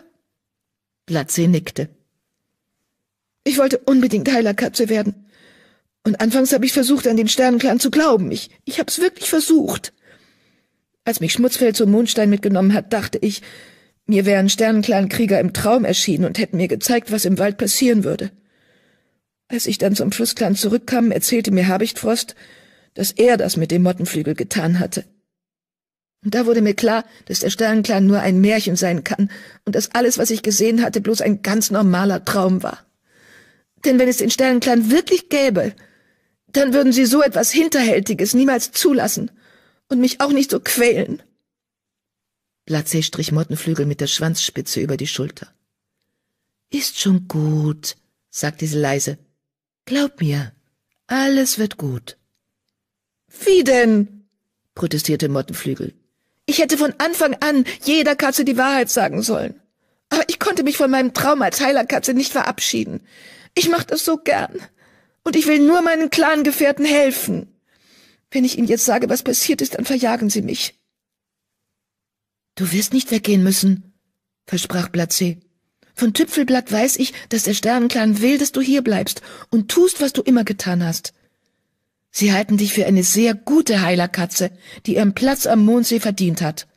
Blatze nickte. Ich wollte unbedingt Heilerkatze werden. Und anfangs habe ich versucht, an den Sternenclan zu glauben. Ich, ich habe es wirklich versucht. Als mich Schmutzfeld zum Mondstein mitgenommen hat, dachte ich, mir wären Sternenclan-Krieger im Traum erschienen und hätten mir gezeigt, was im Wald passieren würde. Als ich dann zum Flussclan zurückkam, erzählte mir Habichtfrost, dass er das mit dem Mottenflügel getan hatte. Und da wurde mir klar, dass der Sternenclan nur ein Märchen sein kann und dass alles, was ich gesehen hatte, bloß ein ganz normaler Traum war. Denn wenn es den Sternenclan wirklich gäbe, dann würden sie so etwas Hinterhältiges niemals zulassen und mich auch nicht so quälen. Blatze strich Mottenflügel mit der Schwanzspitze über die Schulter. Ist schon gut, sagte sie leise. Glaub mir, alles wird gut. Wie denn? protestierte Mottenflügel. Ich hätte von Anfang an jeder Katze die Wahrheit sagen sollen. Aber ich konnte mich von meinem Traum als Heilerkatze nicht verabschieden. Ich mach das so gern. Und ich will nur meinen Clangefährten helfen. Wenn ich ihnen jetzt sage, was passiert ist, dann verjagen sie mich. Du wirst nicht weggehen müssen, versprach Blatze. Von Tüpfelblatt weiß ich, dass der Sternenclan will, dass du hier bleibst und tust, was du immer getan hast. Sie halten dich für eine sehr gute Heilerkatze, die ihren Platz am Mondsee verdient hat.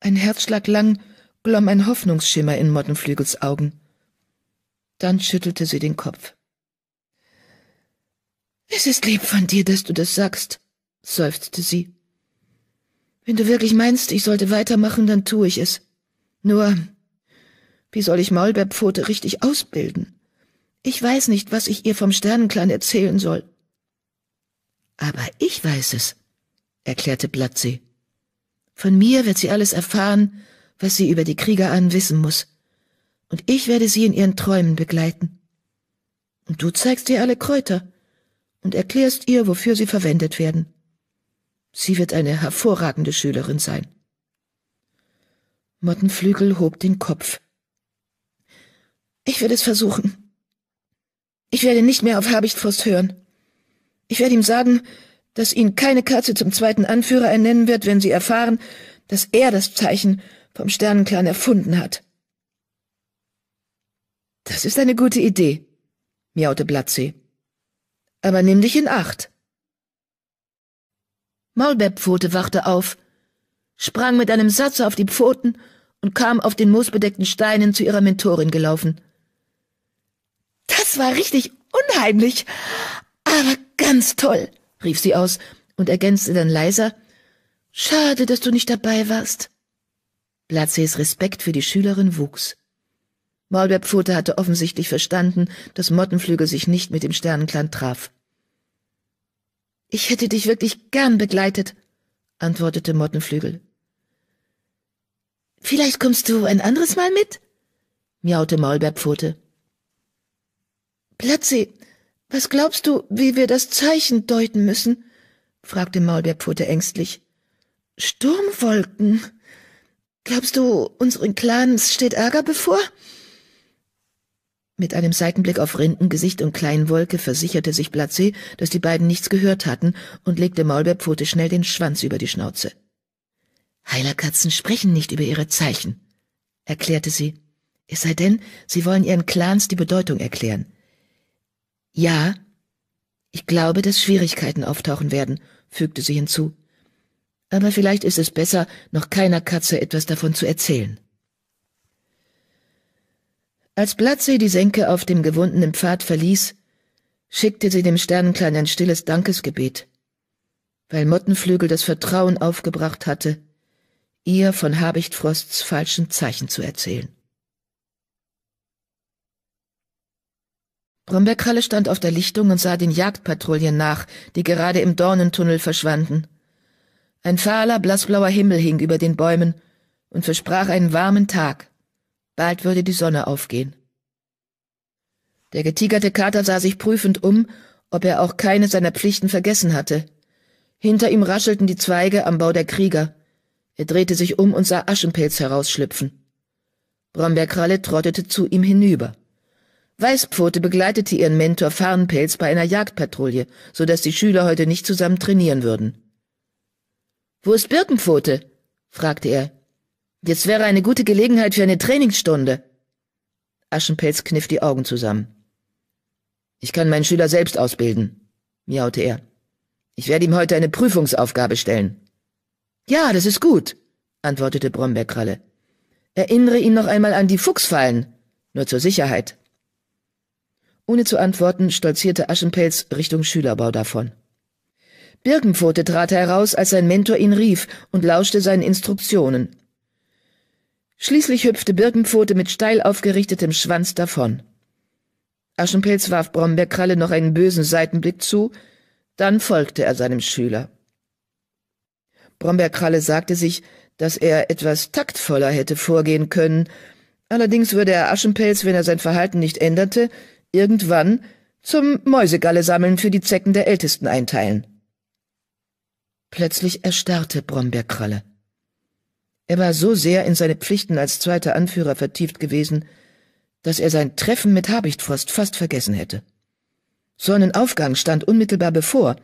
Ein Herzschlag lang glomm ein Hoffnungsschimmer in Mottenflügels Augen. Dann schüttelte sie den Kopf. Es ist lieb von dir, dass du das sagst, seufzte sie. Wenn du wirklich meinst, ich sollte weitermachen, dann tue ich es. Nur, wie soll ich Maulbeerpfote richtig ausbilden? Ich weiß nicht, was ich ihr vom Sternenclan erzählen soll. Aber ich weiß es, erklärte Blattsee. Von mir wird sie alles erfahren, was sie über die Krieger an wissen muss. Und ich werde sie in ihren Träumen begleiten. Und du zeigst ihr alle Kräuter und erklärst ihr, wofür sie verwendet werden. Sie wird eine hervorragende Schülerin sein. Mottenflügel hob den Kopf. Ich werde es versuchen. Ich werde nicht mehr auf Habichtfrost hören. Ich werde ihm sagen, dass ihn keine Katze zum zweiten Anführer ernennen wird, wenn sie erfahren, dass er das Zeichen vom Sternenclan erfunden hat. Das ist eine gute Idee, miaute Blattsee. Aber nimm dich in Acht. Maulbeerpfote wachte auf, sprang mit einem Satz auf die Pfoten und kam auf den moosbedeckten Steinen zu ihrer Mentorin gelaufen. Das war richtig unheimlich, aber ganz toll, rief sie aus und ergänzte dann leiser, Schade, dass du nicht dabei warst. Blatsees Respekt für die Schülerin wuchs. Maulbeerpfote hatte offensichtlich verstanden, dass Mottenflügel sich nicht mit dem Sternenclan traf. Ich hätte dich wirklich gern begleitet, antwortete Mottenflügel. Vielleicht kommst du ein anderes Mal mit? miaute Maulbeerpfote. Platzi, was glaubst du, wie wir das Zeichen deuten müssen? fragte Maulbeerpfote ängstlich. Sturmwolken. Glaubst du, unseren Clans steht Ärger bevor? Mit einem Seitenblick auf Rindengesicht und Kleinwolke versicherte sich Blatze, dass die beiden nichts gehört hatten und legte Maulbeerpfote schnell den Schwanz über die Schnauze. Heilerkatzen sprechen nicht über ihre Zeichen, erklärte sie. Es sei denn, sie wollen ihren Clans die Bedeutung erklären. Ja, ich glaube, dass Schwierigkeiten auftauchen werden, fügte sie hinzu. Aber vielleicht ist es besser, noch keiner Katze etwas davon zu erzählen. Als Blatze die Senke auf dem gewundenen Pfad verließ, schickte sie dem Sternenklein ein stilles Dankesgebet, weil Mottenflügel das Vertrauen aufgebracht hatte, ihr von Habichtfrosts falschen Zeichen zu erzählen. Brombeerkralle stand auf der Lichtung und sah den Jagdpatrouillen nach, die gerade im Dornentunnel verschwanden. Ein fahler, blassblauer Himmel hing über den Bäumen und versprach einen warmen Tag. Bald würde die Sonne aufgehen. Der getigerte Kater sah sich prüfend um, ob er auch keine seiner Pflichten vergessen hatte. Hinter ihm raschelten die Zweige am Bau der Krieger. Er drehte sich um und sah Aschenpelz herausschlüpfen. Brombeerkralle trottete zu ihm hinüber. Weißpfote begleitete ihren Mentor Farnpelz bei einer Jagdpatrouille, so dass die Schüler heute nicht zusammen trainieren würden. Wo ist Birkenpfote? fragte er. Jetzt wäre eine gute Gelegenheit für eine Trainingsstunde. Aschenpelz kniff die Augen zusammen. Ich kann meinen Schüler selbst ausbilden, miaute er. Ich werde ihm heute eine Prüfungsaufgabe stellen. Ja, das ist gut, antwortete Brombeerkralle. Erinnere ihn noch einmal an die Fuchsfallen, nur zur Sicherheit. Ohne zu antworten, stolzierte Aschenpelz Richtung Schülerbau davon. Birkenpfote trat heraus, als sein Mentor ihn rief und lauschte seinen Instruktionen. Schließlich hüpfte Birkenpfote mit steil aufgerichtetem Schwanz davon. Aschenpelz warf Brombeerkralle noch einen bösen Seitenblick zu, dann folgte er seinem Schüler. Brombeerkralle sagte sich, dass er etwas taktvoller hätte vorgehen können, allerdings würde er Aschenpelz, wenn er sein Verhalten nicht änderte, irgendwann zum Mäusegalle sammeln für die Zecken der Ältesten einteilen. Plötzlich erstarrte Brombeerkralle. Er war so sehr in seine Pflichten als zweiter Anführer vertieft gewesen, dass er sein Treffen mit Habichtfrost fast vergessen hätte. Sonnenaufgang stand unmittelbar bevor.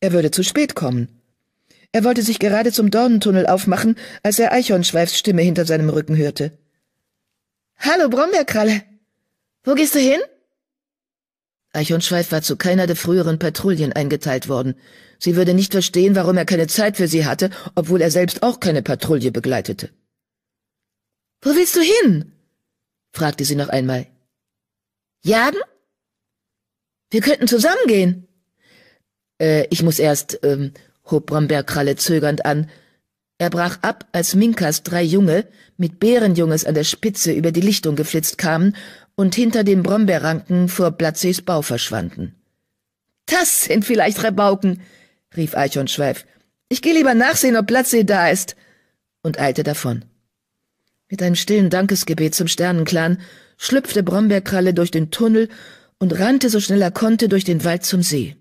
Er würde zu spät kommen. Er wollte sich gerade zum Dornentunnel aufmachen, als er Eichhornschweifs Stimme hinter seinem Rücken hörte. Hallo, Brombeerkralle. Wo gehst du hin? Eichhornschweif war zu keiner der früheren Patrouillen eingeteilt worden. Sie würde nicht verstehen, warum er keine Zeit für sie hatte, obwohl er selbst auch keine Patrouille begleitete. Wo willst du hin? fragte sie noch einmal. Jagen? Wir könnten zusammengehen. Äh, ich muss erst, ähm, hob Brombeerkralle zögernd an. Er brach ab, als Minkas drei Junge mit Bärenjunges an der Spitze über die Lichtung geflitzt kamen und hinter den Brombeerranken vor Blatsees Bau verschwanden. Das sind vielleicht Rebauken, rief Eichhornschweif. Ich gehe lieber nachsehen, ob Platzsee da ist, und eilte davon. Mit einem stillen Dankesgebet zum Sternenclan schlüpfte Brombeerkralle durch den Tunnel und rannte so schnell er konnte durch den Wald zum See.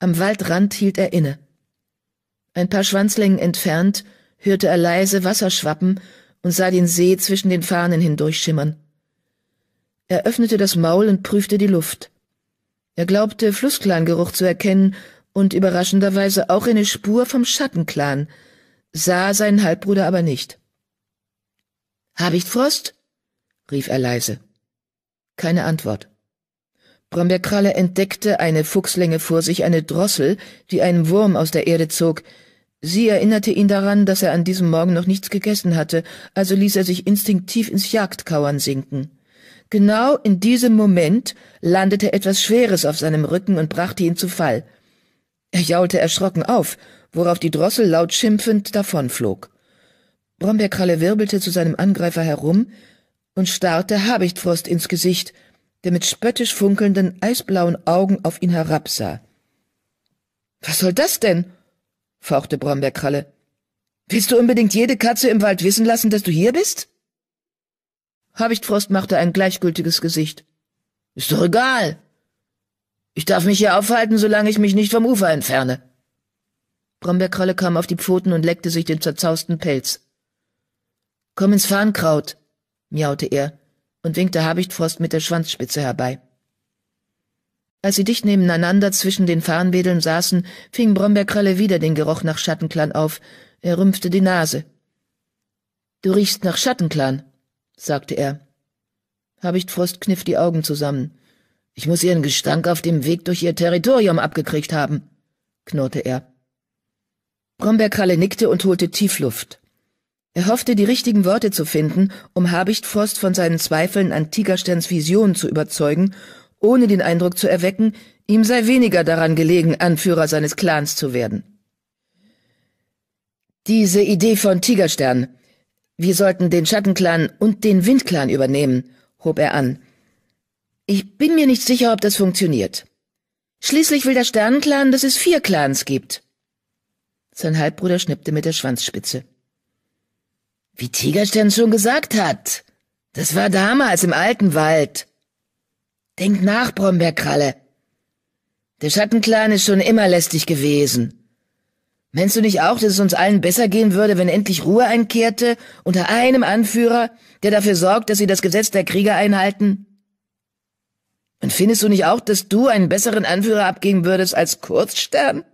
Am Waldrand hielt er inne. Ein paar Schwanzlängen entfernt hörte er leise Wasser schwappen und sah den See zwischen den Fahnen hindurchschimmern. Er öffnete das Maul und prüfte die Luft. Er glaubte Flussklangeruch zu erkennen und überraschenderweise auch eine Spur vom Schattenclan, sah seinen Halbbruder aber nicht. Habichtfrost? rief er leise. Keine Antwort. Brombeerkralle entdeckte eine Fuchslänge vor sich eine Drossel, die einen Wurm aus der Erde zog. Sie erinnerte ihn daran, dass er an diesem Morgen noch nichts gegessen hatte, also ließ er sich instinktiv ins Jagdkauern sinken. Genau in diesem Moment landete etwas Schweres auf seinem Rücken und brachte ihn zu Fall. Er jaulte erschrocken auf, worauf die Drossel laut schimpfend davonflog. Brombeerkralle wirbelte zu seinem Angreifer herum und starrte Habichtfrost ins Gesicht, der mit spöttisch funkelnden, eisblauen Augen auf ihn herabsah. Was soll das denn? fauchte Brombeerkralle. Willst du unbedingt jede Katze im Wald wissen lassen, dass du hier bist? Habichtfrost machte ein gleichgültiges Gesicht. Ist doch egal, ich darf mich hier aufhalten, solange ich mich nicht vom Ufer entferne. Brombeerkralle kam auf die Pfoten und leckte sich den zerzausten Pelz. Komm ins Farnkraut, miaute er und winkte Habichtfrost mit der Schwanzspitze herbei. Als sie dicht nebeneinander zwischen den Farnwedeln saßen, fing Brombeerkralle wieder den Geruch nach Schattenklan auf. Er rümpfte die Nase. Du riechst nach Schattenklan, sagte er. Habichtfrost kniff die Augen zusammen. Ich muss ihren Gestank auf dem Weg durch ihr Territorium abgekriegt haben, knurrte er. Brombeerkralle nickte und holte Tiefluft. Er hoffte, die richtigen Worte zu finden, um Habichtfrost von seinen Zweifeln an Tigersterns Vision zu überzeugen, ohne den Eindruck zu erwecken, ihm sei weniger daran gelegen, Anführer seines Clans zu werden. Diese Idee von Tigerstern. Wir sollten den Schattenclan und den Windclan übernehmen, hob er an. Ich bin mir nicht sicher, ob das funktioniert. Schließlich will der Sternenclan, dass es vier Clans gibt. Sein Halbbruder schnippte mit der Schwanzspitze. Wie Tigerstern schon gesagt hat, das war damals im alten Wald. Denk nach, Brombeerkralle. Der Schattenclan ist schon immer lästig gewesen. Meinst du nicht auch, dass es uns allen besser gehen würde, wenn endlich Ruhe einkehrte, unter einem Anführer, der dafür sorgt, dass sie das Gesetz der Krieger einhalten? Und findest du nicht auch, dass du einen besseren Anführer abgeben würdest als Kurzstern?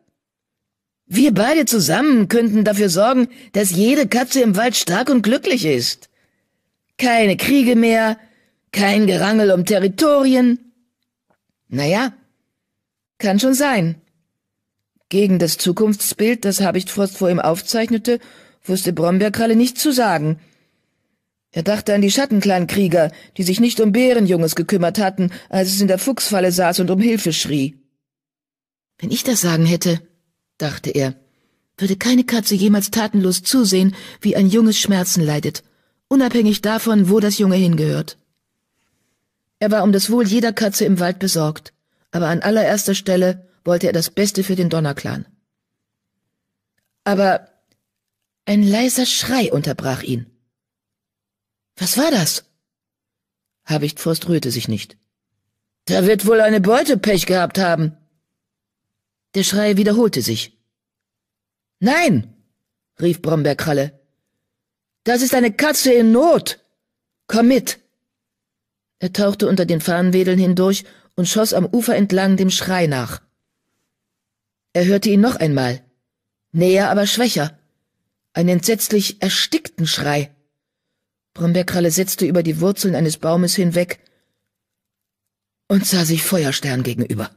Wir beide zusammen könnten dafür sorgen, dass jede Katze im Wald stark und glücklich ist. Keine Kriege mehr, kein Gerangel um Territorien. Naja, kann schon sein. Gegen das Zukunftsbild, das Habichtfrost vor ihm aufzeichnete, wusste Brombeerkralle nichts zu sagen, er dachte an die Schattenclan-Krieger, die sich nicht um Bärenjunges gekümmert hatten, als es in der Fuchsfalle saß und um Hilfe schrie. Wenn ich das Sagen hätte, dachte er, würde keine Katze jemals tatenlos zusehen, wie ein Junges Schmerzen leidet, unabhängig davon, wo das Junge hingehört. Er war um das Wohl jeder Katze im Wald besorgt, aber an allererster Stelle wollte er das Beste für den Donnerclan. Aber ein leiser Schrei unterbrach ihn. Was war das? Habichtfrost rührte sich nicht. Da wird wohl eine Beute Pech gehabt haben. Der Schrei wiederholte sich. Nein, rief Brombeerkralle. Das ist eine Katze in Not. Komm mit. Er tauchte unter den Farnwedeln hindurch und schoss am Ufer entlang dem Schrei nach. Er hörte ihn noch einmal. näher aber schwächer. Einen entsetzlich erstickten Schrei. Brombeerkralle setzte über die Wurzeln eines Baumes hinweg und sah sich Feuerstern gegenüber.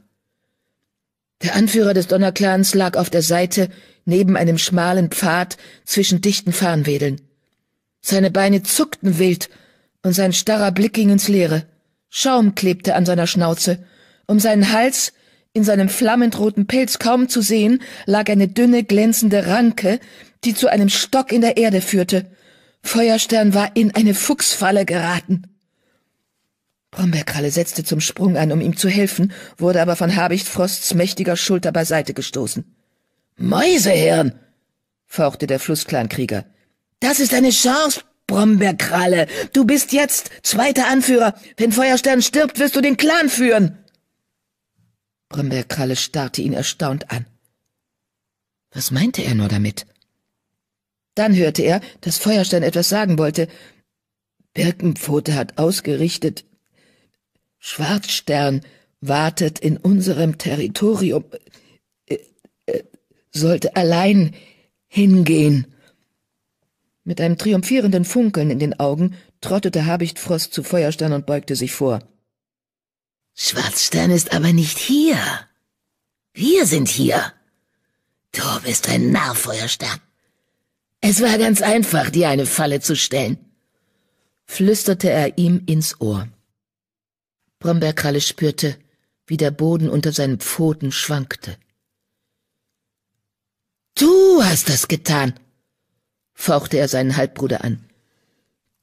Der Anführer des Donnerclans lag auf der Seite neben einem schmalen Pfad zwischen dichten Farnwedeln. Seine Beine zuckten wild und sein starrer Blick ging ins Leere. Schaum klebte an seiner Schnauze. Um seinen Hals, in seinem flammend roten Pelz kaum zu sehen, lag eine dünne, glänzende Ranke, die zu einem Stock in der Erde führte. Feuerstern war in eine Fuchsfalle geraten. Brombeerkralle setzte zum Sprung an, um ihm zu helfen, wurde aber von Habichtfrosts mächtiger Schulter beiseite gestoßen. Mäusehirn! fauchte der Flussclankrieger. Das ist eine Chance, Brombeerkralle. Du bist jetzt zweiter Anführer. Wenn Feuerstern stirbt, wirst du den Clan führen. Brombeerkralle starrte ihn erstaunt an. Was meinte er nur damit? Dann hörte er, dass Feuerstern etwas sagen wollte. Birkenpfote hat ausgerichtet, Schwarzstern wartet in unserem Territorium, äh, äh, sollte allein hingehen. Mit einem triumphierenden Funkeln in den Augen trottete Habichtfrost zu Feuerstern und beugte sich vor. Schwarzstern ist aber nicht hier. Wir sind hier. Du bist ein Narr, Feuerstern. Es war ganz einfach, dir eine Falle zu stellen, flüsterte er ihm ins Ohr. Brombeerkralle spürte, wie der Boden unter seinen Pfoten schwankte. Du hast das getan, fauchte er seinen Halbbruder an.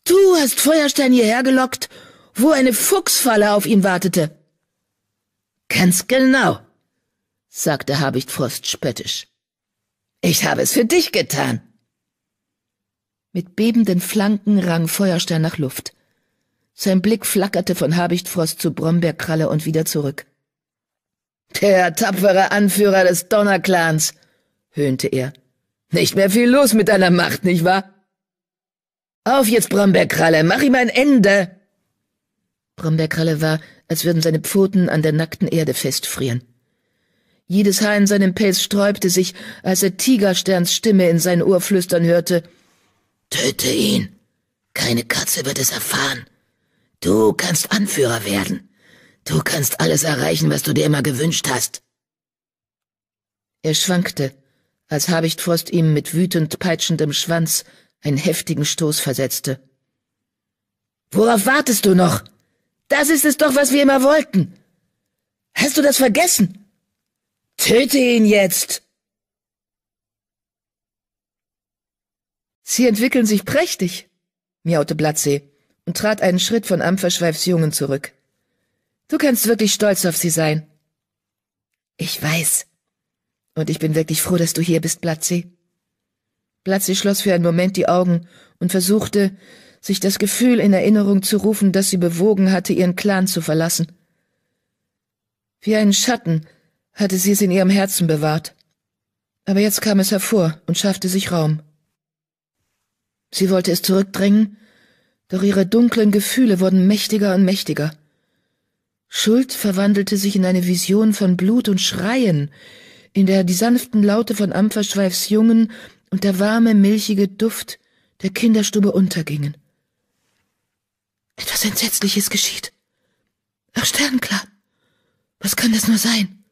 Du hast Feuerstein hierher gelockt, wo eine Fuchsfalle auf ihn wartete. Ganz genau, sagte Habichtfrost spöttisch. Ich habe es für dich getan. Mit bebenden Flanken rang Feuerstein nach Luft. Sein Blick flackerte von Habichtfrost zu Brombeerkralle und wieder zurück. Der tapfere Anführer des Donnerclans, höhnte er. Nicht mehr viel los mit deiner Macht, nicht wahr? Auf jetzt, Brombeerkralle, mach ihm ein Ende! Brombeerkralle war, als würden seine Pfoten an der nackten Erde festfrieren. Jedes Haar in seinem Pelz sträubte sich, als er Tigersterns Stimme in sein Ohr flüstern hörte. Töte ihn! Keine Katze wird es erfahren. Du kannst Anführer werden. Du kannst alles erreichen, was du dir immer gewünscht hast. Er schwankte, als Habichtfrost ihm mit wütend peitschendem Schwanz einen heftigen Stoß versetzte. Worauf wartest du noch? Das ist es doch, was wir immer wollten. Hast du das vergessen? Töte ihn jetzt! Sie entwickeln sich prächtig, miaute Blattsee und trat einen Schritt von Ampferschweifs Jungen zurück. Du kannst wirklich stolz auf sie sein. Ich weiß. Und ich bin wirklich froh, dass du hier bist, Blatzi. Blatzi schloss für einen Moment die Augen und versuchte, sich das Gefühl in Erinnerung zu rufen, das sie bewogen hatte, ihren Clan zu verlassen. Wie einen Schatten hatte sie es in ihrem Herzen bewahrt. Aber jetzt kam es hervor und schaffte sich Raum. Sie wollte es zurückdrängen, doch ihre dunklen Gefühle wurden mächtiger und mächtiger. Schuld verwandelte sich in eine Vision von Blut und Schreien, in der die sanften Laute von Ampferschweifs Jungen und der warme, milchige Duft der Kinderstube untergingen. Etwas Entsetzliches geschieht. Ach, Sternenklar. Was kann das nur sein?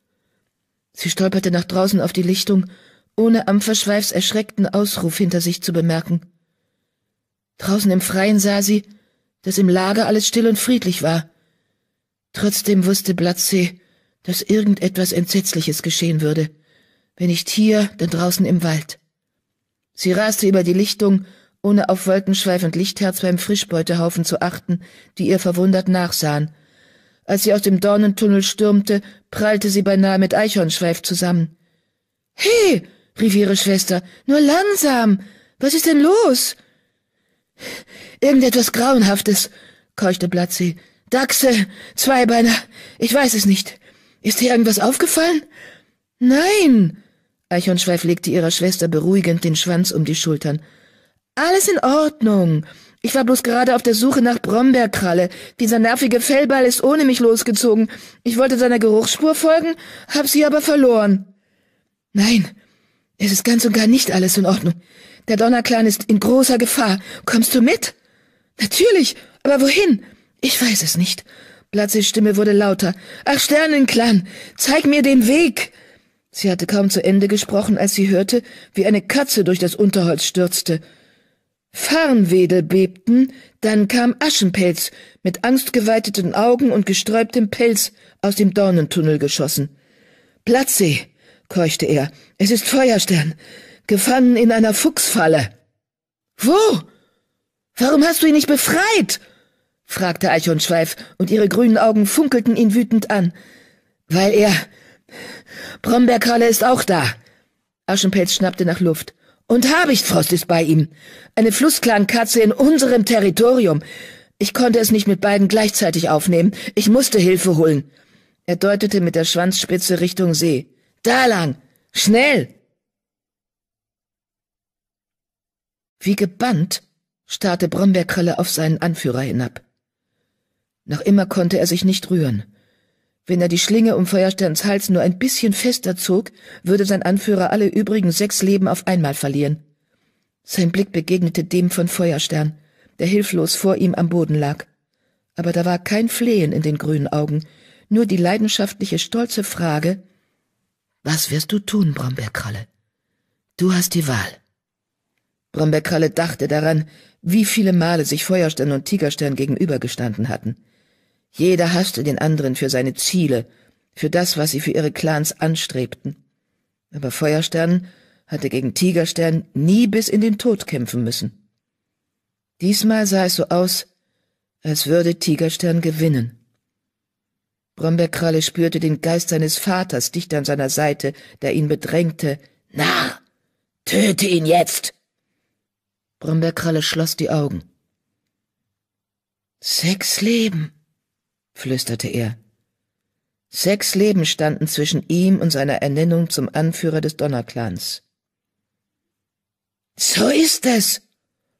Sie stolperte nach draußen auf die Lichtung, ohne Ampferschweifs erschreckten Ausruf hinter sich zu bemerken. Draußen im Freien sah sie, dass im Lager alles still und friedlich war. Trotzdem wusste Blattsee, dass irgendetwas Entsetzliches geschehen würde. Wenn nicht hier, dann draußen im Wald. Sie raste über die Lichtung, ohne auf Wolkenschweif und Lichtherz beim Frischbeutehaufen zu achten, die ihr verwundert nachsahen. Als sie aus dem Dornentunnel stürmte, prallte sie beinahe mit Eichhornschweif zusammen. He, rief ihre Schwester, nur langsam. Was ist denn los? Irgendetwas Grauenhaftes, keuchte Blatzi. Dachse, Zweibeiner, ich weiß es nicht. Ist dir irgendwas aufgefallen? Nein. Eichhornschweif legte ihrer Schwester beruhigend den Schwanz um die Schultern. Alles in Ordnung. Ich war bloß gerade auf der Suche nach Brombeerkralle. Dieser nervige Fellball ist ohne mich losgezogen. Ich wollte seiner Geruchsspur folgen, hab sie aber verloren. Nein, Es ist ganz und gar nicht alles in Ordnung. Der Donnerclan ist in großer Gefahr. Kommst du mit? Natürlich, aber wohin? Ich weiß es nicht. Blatzes Stimme wurde lauter. Ach, Sternenclan, zeig mir den Weg! Sie hatte kaum zu Ende gesprochen, als sie hörte, wie eine Katze durch das Unterholz stürzte. Farnwedel bebten, dann kam Aschenpelz mit angstgeweiteten Augen und gesträubtem Pelz aus dem Dornentunnel geschossen. Platze, keuchte er, es ist Feuerstern, gefangen in einer Fuchsfalle. Wo? Warum hast du ihn nicht befreit? fragte Eichhornschweif, und ihre grünen Augen funkelten ihn wütend an. Weil er. Brombeerkralle ist auch da. Aschenpelz schnappte nach Luft. Und Habichtfrost ist bei ihm. Eine Flussklankatze in unserem Territorium. Ich konnte es nicht mit beiden gleichzeitig aufnehmen. Ich musste Hilfe holen. Er deutete mit der Schwanzspitze Richtung See. Da lang! Schnell! Wie gebannt starrte Brombeerkralle auf seinen Anführer hinab. Noch immer konnte er sich nicht rühren. Wenn er die Schlinge um Feuersterns Hals nur ein bisschen fester zog, würde sein Anführer alle übrigen sechs Leben auf einmal verlieren. Sein Blick begegnete dem von Feuerstern, der hilflos vor ihm am Boden lag. Aber da war kein Flehen in den grünen Augen, nur die leidenschaftliche, stolze Frage Was wirst du tun, Brombeerkralle? Du hast die Wahl. Brombeerkralle dachte daran, wie viele Male sich Feuerstern und Tigerstern gegenübergestanden hatten. Jeder hasste den anderen für seine Ziele, für das, was sie für ihre Clans anstrebten. Aber Feuerstern hatte gegen Tigerstern nie bis in den Tod kämpfen müssen. Diesmal sah es so aus, als würde Tigerstern gewinnen. Brombeerkralle spürte den Geist seines Vaters dicht an seiner Seite, der ihn bedrängte. Narr! Töte ihn jetzt! Brombeerkralle schloss die Augen. Sechs Leben, flüsterte er. Sechs Leben standen zwischen ihm und seiner Ernennung zum Anführer des Donnerclans. So ist es,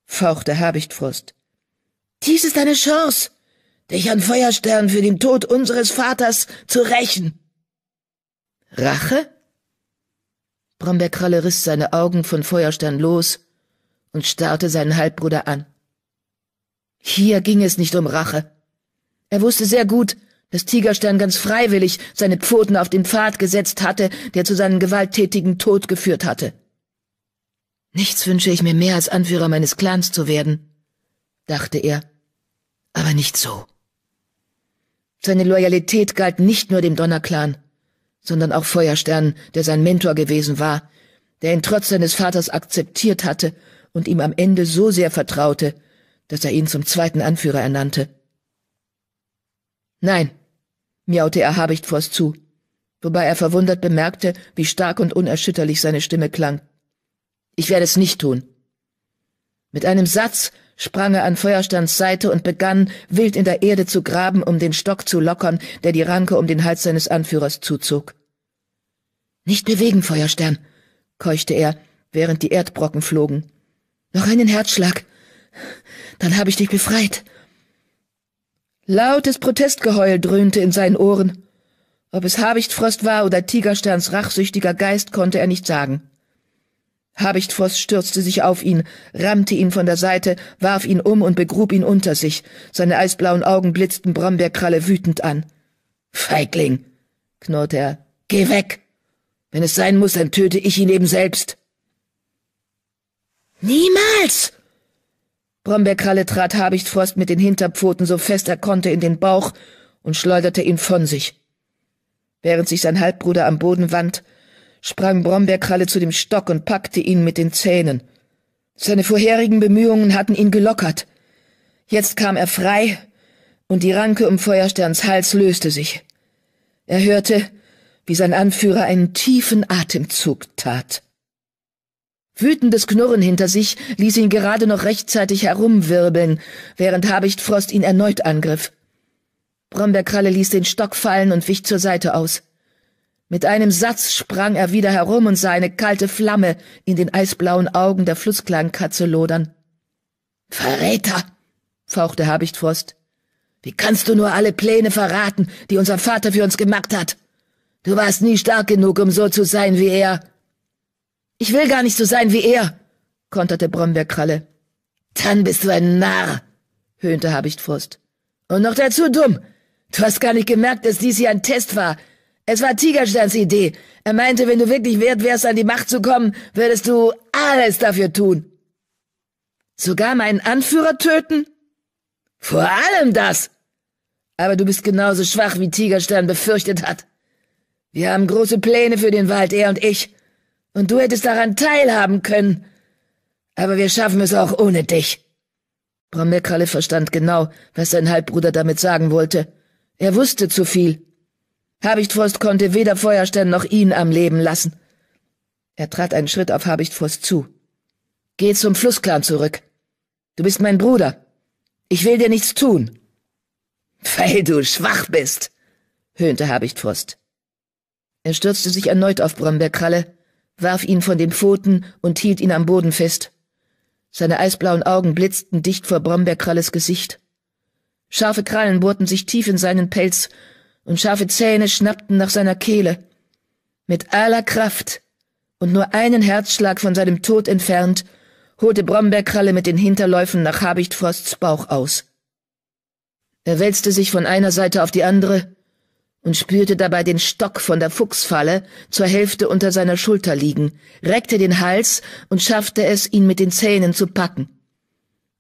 fauchte Habichtfrost. Dies ist eine Chance, dich an Feuerstern für den Tod unseres Vaters zu rächen. Rache? Brombeerkralle riss seine Augen von Feuerstern los und starrte seinen Halbbruder an. Hier ging es nicht um Rache. Er wusste sehr gut, dass Tigerstern ganz freiwillig seine Pfoten auf den Pfad gesetzt hatte, der zu seinem gewalttätigen Tod geführt hatte. Nichts wünsche ich mir mehr als Anführer meines Clans zu werden, dachte er, aber nicht so. Seine Loyalität galt nicht nur dem Donnerclan, sondern auch Feuerstern, der sein Mentor gewesen war, der ihn trotz seines Vaters akzeptiert hatte und ihm am Ende so sehr vertraute, dass er ihn zum zweiten Anführer ernannte. Nein, miaute er Habichtfrost zu, wobei er verwundert bemerkte, wie stark und unerschütterlich seine Stimme klang. Ich werde es nicht tun. Mit einem Satz sprang er an Feuersterns Seite und begann, wild in der Erde zu graben, um den Stock zu lockern, der die Ranke um den Hals seines Anführers zuzog. Nicht bewegen, Feuerstern, keuchte er, während die Erdbrocken flogen. Noch einen Herzschlag. Dann habe ich dich befreit. Lautes Protestgeheul dröhnte in seinen Ohren. Ob es Habichtfrost war oder Tigersterns rachsüchtiger Geist, konnte er nicht sagen. Habichtfrost stürzte sich auf ihn, rammte ihn von der Seite, warf ihn um und begrub ihn unter sich. Seine eisblauen Augen blitzten Brombeerkralle wütend an. Feigling, knurrte er, geh weg! Wenn es sein muss, dann töte ich ihn eben selbst. Niemals! Brombeerkralle trat Habichtfrost mit den Hinterpfoten so fest er konnte in den Bauch und schleuderte ihn von sich. Während sich sein Halbbruder am Boden wand, sprang Brombeerkralle zu dem Stock und packte ihn mit den Zähnen. Seine vorherigen Bemühungen hatten ihn gelockert. Jetzt kam er frei, und die Ranke um Feuersterns Hals löste sich. Er hörte, wie sein Anführer einen tiefen Atemzug tat. Wütendes Knurren hinter sich ließ ihn gerade noch rechtzeitig herumwirbeln, während Habichtfrost ihn erneut angriff. Brombeerkralle ließ den Stock fallen und wich zur Seite aus. Mit einem Satz sprang er wieder herum und sah eine kalte Flamme in den eisblauen Augen der Flussklankatze lodern. Verräter! fauchte Habichtfrost. Wie kannst du nur alle Pläne verraten, die unser Vater für uns gemacht hat? Du warst nie stark genug, um so zu sein wie er. Ich will gar nicht so sein wie er, konterte Brombeerkralle. Dann bist du ein Narr, höhnte Habichtfrost. Und noch dazu dumm. Du hast gar nicht gemerkt, dass dies hier ein Test war. Es war Tigersterns Idee. Er meinte, wenn du wirklich wert wärst, an die Macht zu kommen, würdest du alles dafür tun. Sogar meinen Anführer töten? Vor allem das. Aber du bist genauso schwach, wie Tigerstern befürchtet hat. Wir haben große Pläne für den Wald, er und ich. Und du hättest daran teilhaben können. Aber wir schaffen es auch ohne dich. Brombeerkralle verstand genau, was sein Halbbruder damit sagen wollte. Er wusste zu viel. Habichtfrost konnte weder Feuerstern noch ihn am Leben lassen. Er trat einen Schritt auf Habichtfrost zu. Geh zum Flussklan zurück. Du bist mein Bruder. Ich will dir nichts tun. Weil du schwach bist, höhnte Habichtfrost. Er stürzte sich erneut auf Brombeerkralle, warf ihn von den Pfoten und hielt ihn am Boden fest. Seine eisblauen Augen blitzten dicht vor Brombeerkralles Gesicht. Scharfe Krallen bohrten sich tief in seinen Pelz, und scharfe Zähne schnappten nach seiner Kehle. Mit aller Kraft und nur einen Herzschlag von seinem Tod entfernt, holte Brombeerkralle mit den Hinterläufen nach Habichtfrosts Bauch aus. Er wälzte sich von einer Seite auf die andere und spürte dabei den Stock von der Fuchsfalle zur Hälfte unter seiner Schulter liegen, reckte den Hals und schaffte es, ihn mit den Zähnen zu packen.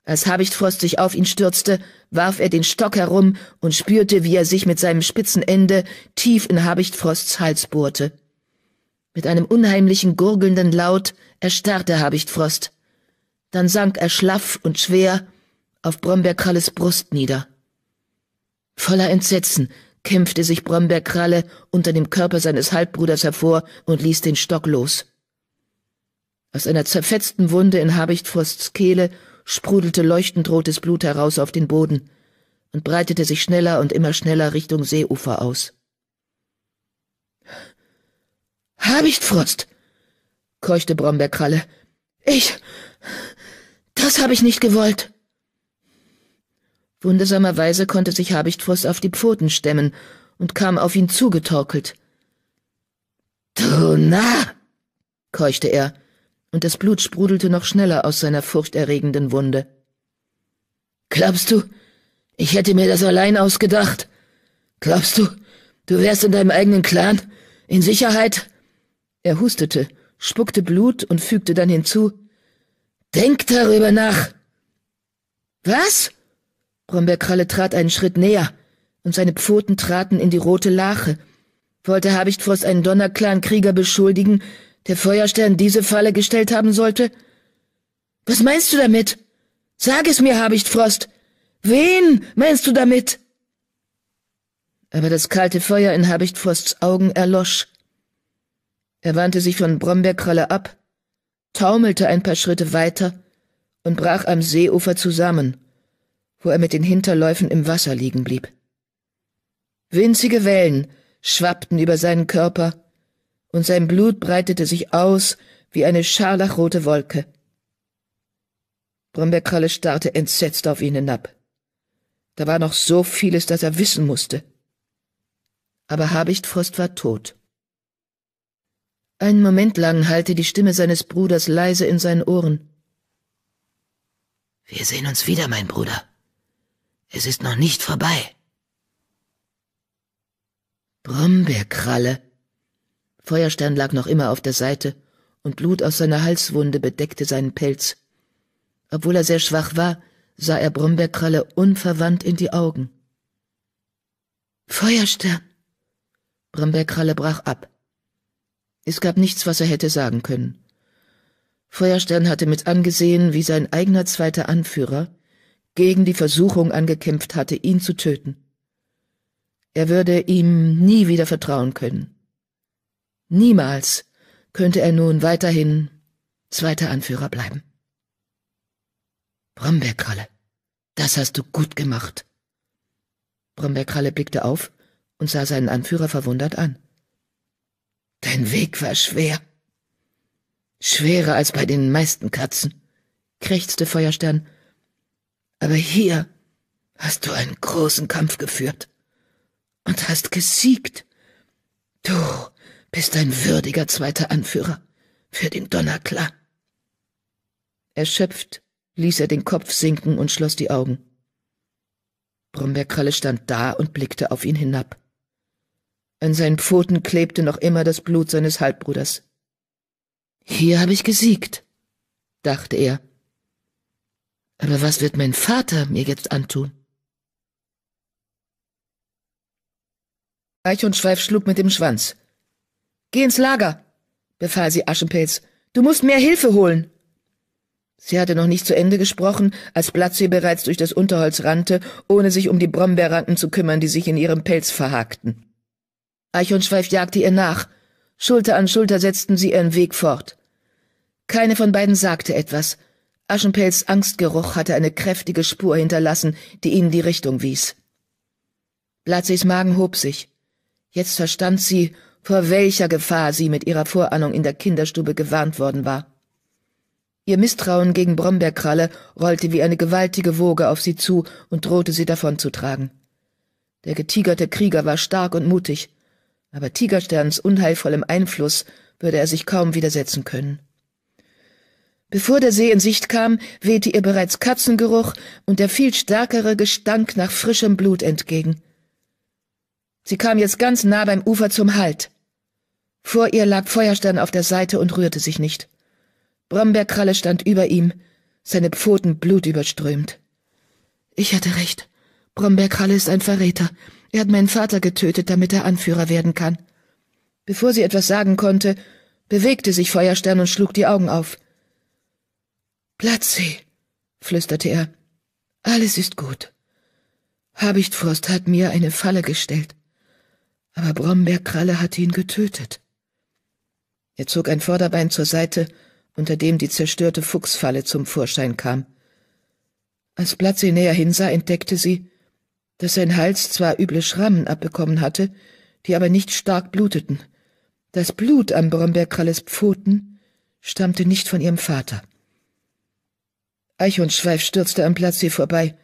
Als Habichtfrost sich auf ihn stürzte, warf er den Stock herum und spürte, wie er sich mit seinem spitzen Ende tief in Habichtfrosts Hals bohrte. Mit einem unheimlichen gurgelnden Laut erstarrte Habichtfrost. Dann sank er schlaff und schwer auf Brombeerkralles Brust nieder. Voller Entsetzen kämpfte sich Brombeerkralle unter dem Körper seines Halbbruders hervor und ließ den Stock los. Aus einer zerfetzten Wunde in Habichtfrosts Kehle sprudelte leuchtend rotes Blut heraus auf den Boden und breitete sich schneller und immer schneller Richtung Seeufer aus. Habichtfrost, keuchte Brombeerkralle. Ich. Das habe ich nicht gewollt. Wundersamerweise konnte sich Habichtfrost auf die Pfoten stemmen und kam auf ihn zugetorkelt. Du Narr! keuchte er, und das Blut sprudelte noch schneller aus seiner furchterregenden Wunde. Glaubst du, ich hätte mir das allein ausgedacht? Glaubst du, du wärst in deinem eigenen Clan in Sicherheit? Er hustete, spuckte Blut und fügte dann hinzu. Denk darüber nach. Was? Brombeerkralle trat einen Schritt näher, und seine Pfoten traten in die rote Lache. Wollte Habichtfrost einen Donnerclan-Krieger beschuldigen, der Feuerstern diese Falle gestellt haben sollte? Was meinst du damit? Sag es mir, Habichtfrost. Wen meinst du damit? Aber das kalte Feuer in Habichtfrosts Augen erlosch. Er wandte sich von Brombeerkralle ab, taumelte ein paar Schritte weiter und brach am Seeufer zusammen, wo er mit den Hinterläufen im Wasser liegen blieb. Winzige Wellen schwappten über seinen Körper, und sein Blut breitete sich aus wie eine scharlachrote Wolke. Brombeerkralle starrte entsetzt auf ihn hinab. Da war noch so vieles, das er wissen musste. Aber Habichtfrost war tot. Einen Moment lang hallte die Stimme seines Bruders leise in seinen Ohren. Wir sehen uns wieder, mein Bruder. Es ist noch nicht vorbei. Brombeerkralle, Feuerstern lag noch immer auf der Seite, und Blut aus seiner Halswunde bedeckte seinen Pelz. Obwohl er sehr schwach war, sah er Brombeerkralle unverwandt in die Augen. Feuerstern! Brombeerkralle brach ab. Es gab nichts, was er hätte sagen können. Feuerstern hatte mit angesehen, wie sein eigener zweiter Anführer gegen die Versuchung angekämpft hatte, ihn zu töten. Er würde ihm nie wieder vertrauen können. Niemals könnte er nun weiterhin zweiter Anführer bleiben. Brombeerkralle, das hast du gut gemacht. Brombeerkralle blickte auf und sah seinen Anführer verwundert an. Dein Weg war schwer. Schwerer als bei den meisten Katzen, krächzte Feuerstern. Aber hier hast du einen großen Kampf geführt und hast gesiegt. Du bist ein würdiger zweiter Anführer, für den Donner klar. Erschöpft ließ er den Kopf sinken und schloss die Augen. Brombeerkralle stand da und blickte auf ihn hinab. An seinen Pfoten klebte noch immer das Blut seines Halbbruders. Hier habe ich gesiegt, dachte er. Aber was wird mein Vater mir jetzt antun? Eichhornschweif schlug mit dem Schwanz. Geh ins Lager, befahl sie Aschenpelz. Du musst mehr Hilfe holen. Sie hatte noch nicht zu Ende gesprochen, als Blatzi bereits durch das Unterholz rannte, ohne sich um die Brombeerranken zu kümmern, die sich in ihrem Pelz verhakten. Eichhornschweif jagte ihr nach. Schulter an Schulter setzten sie ihren Weg fort. Keine von beiden sagte etwas. Aschenpelz Angstgeruch hatte eine kräftige Spur hinterlassen, die ihnen die Richtung wies. Blatzis Magen hob sich. Jetzt verstand sie, vor welcher Gefahr sie mit ihrer Vorahnung in der Kinderstube gewarnt worden war. Ihr Misstrauen gegen Brombeerkralle rollte wie eine gewaltige Woge auf sie zu und drohte sie davonzutragen. Der getigerte Krieger war stark und mutig, aber Tigersterns unheilvollem Einfluss würde er sich kaum widersetzen können. Bevor der See in Sicht kam, wehte ihr bereits Katzengeruch und der viel stärkere Gestank nach frischem Blut entgegen. Sie kam jetzt ganz nah beim Ufer zum Halt. Vor ihr lag Feuerstern auf der Seite und rührte sich nicht. Brombeerkralle stand über ihm, seine Pfoten blutüberströmt. Ich hatte recht. Brombeerkralle ist ein Verräter. Er hat meinen Vater getötet, damit er Anführer werden kann. Bevor sie etwas sagen konnte, bewegte sich Feuerstern und schlug die Augen auf. Platzi, flüsterte er. Alles ist gut. Habichtfrost hat mir eine Falle gestellt. Aber Brombeerkralle hat ihn getötet. Er zog ein Vorderbein zur Seite unter dem die zerstörte Fuchsfalle zum Vorschein kam. Als Platzi näher hinsah, entdeckte sie, dass sein Hals zwar üble Schrammen abbekommen hatte, die aber nicht stark bluteten. Das Blut am Brombeerkralles Pfoten stammte nicht von ihrem Vater. Eichhornschweif stürzte am Platzi vorbei,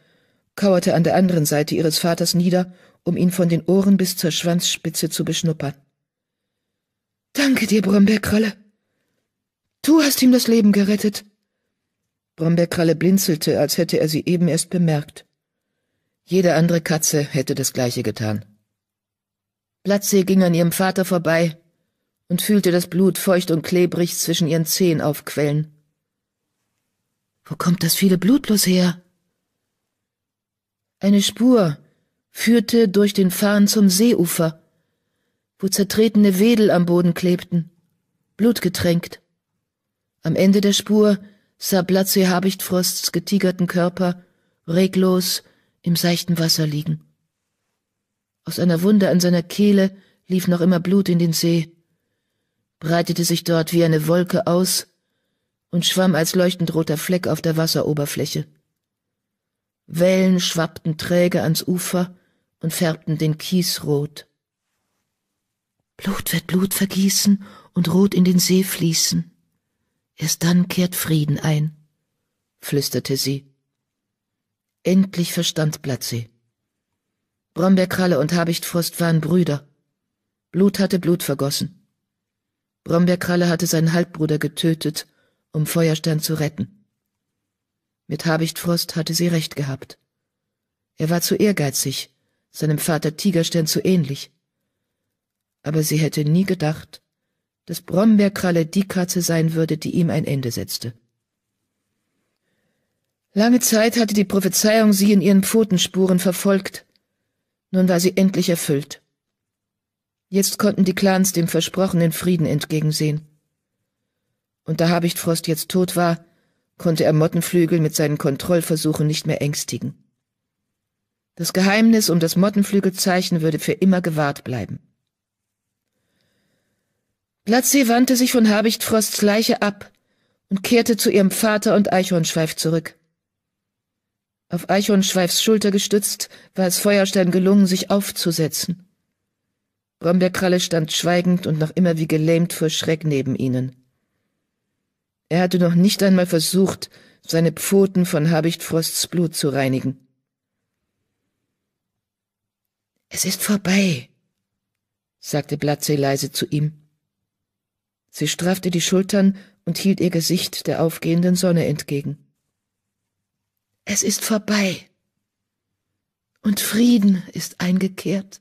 kauerte an der anderen Seite ihres Vaters nieder, um ihn von den Ohren bis zur Schwanzspitze zu beschnuppern. Danke dir, Brombeerkralle, Du hast ihm das Leben gerettet. Brombeerkralle blinzelte, als hätte er sie eben erst bemerkt. Jede andere Katze hätte das gleiche getan. Platzsee ging an ihrem Vater vorbei und fühlte das Blut feucht und klebrig zwischen ihren Zehen aufquellen. Wo kommt das viele Blut bloß her? Eine Spur führte durch den Farn zum Seeufer, wo zertretene Wedel am Boden klebten, blutgetränkt. Am Ende der Spur sah Blatze Habichtfrosts getigerten Körper reglos im seichten Wasser liegen. Aus einer Wunde an seiner Kehle lief noch immer Blut in den See, breitete sich dort wie eine Wolke aus und schwamm als leuchtend roter Fleck auf der Wasseroberfläche. Wellen schwappten träge ans Ufer und färbten den Kies rot. Blut wird Blut vergießen und rot in den See fließen. Erst dann kehrt Frieden ein, flüsterte sie. Endlich verstand Platzi. Brombeerkralle und Habichtfrost waren Brüder. Blut hatte Blut vergossen. Brombeerkralle hatte seinen Halbbruder getötet, um Feuerstern zu retten. Mit Habichtfrost hatte sie recht gehabt. Er war zu ehrgeizig, seinem Vater Tigerstern zu ähnlich. Aber sie hätte nie gedacht, dass Brombeerkralle die Katze sein würde, die ihm ein Ende setzte. Lange Zeit hatte die Prophezeiung sie in ihren Pfotenspuren verfolgt. Nun war sie endlich erfüllt. Jetzt konnten die Clans dem versprochenen Frieden entgegensehen. Und da Habichtfrost jetzt tot war, konnte er Mottenflügel mit seinen Kontrollversuchen nicht mehr ängstigen. Das Geheimnis um das Mottenflügelzeichen würde für immer gewahrt bleiben. Platzi wandte sich von Habichtfrosts Leiche ab und kehrte zu ihrem Vater und Eichhornschweif zurück. Auf Eichhornschweifs Schulter gestützt, war es Feuerstein gelungen, sich aufzusetzen. Brombeerkralle stand schweigend und noch immer wie gelähmt vor Schreck neben ihnen. Er hatte noch nicht einmal versucht, seine Pfoten von Habichtfrosts Blut zu reinigen. Es ist vorbei, sagte Blatze leise zu ihm. Sie straffte die Schultern und hielt ihr Gesicht der aufgehenden Sonne entgegen. Es ist vorbei. Und Frieden ist eingekehrt.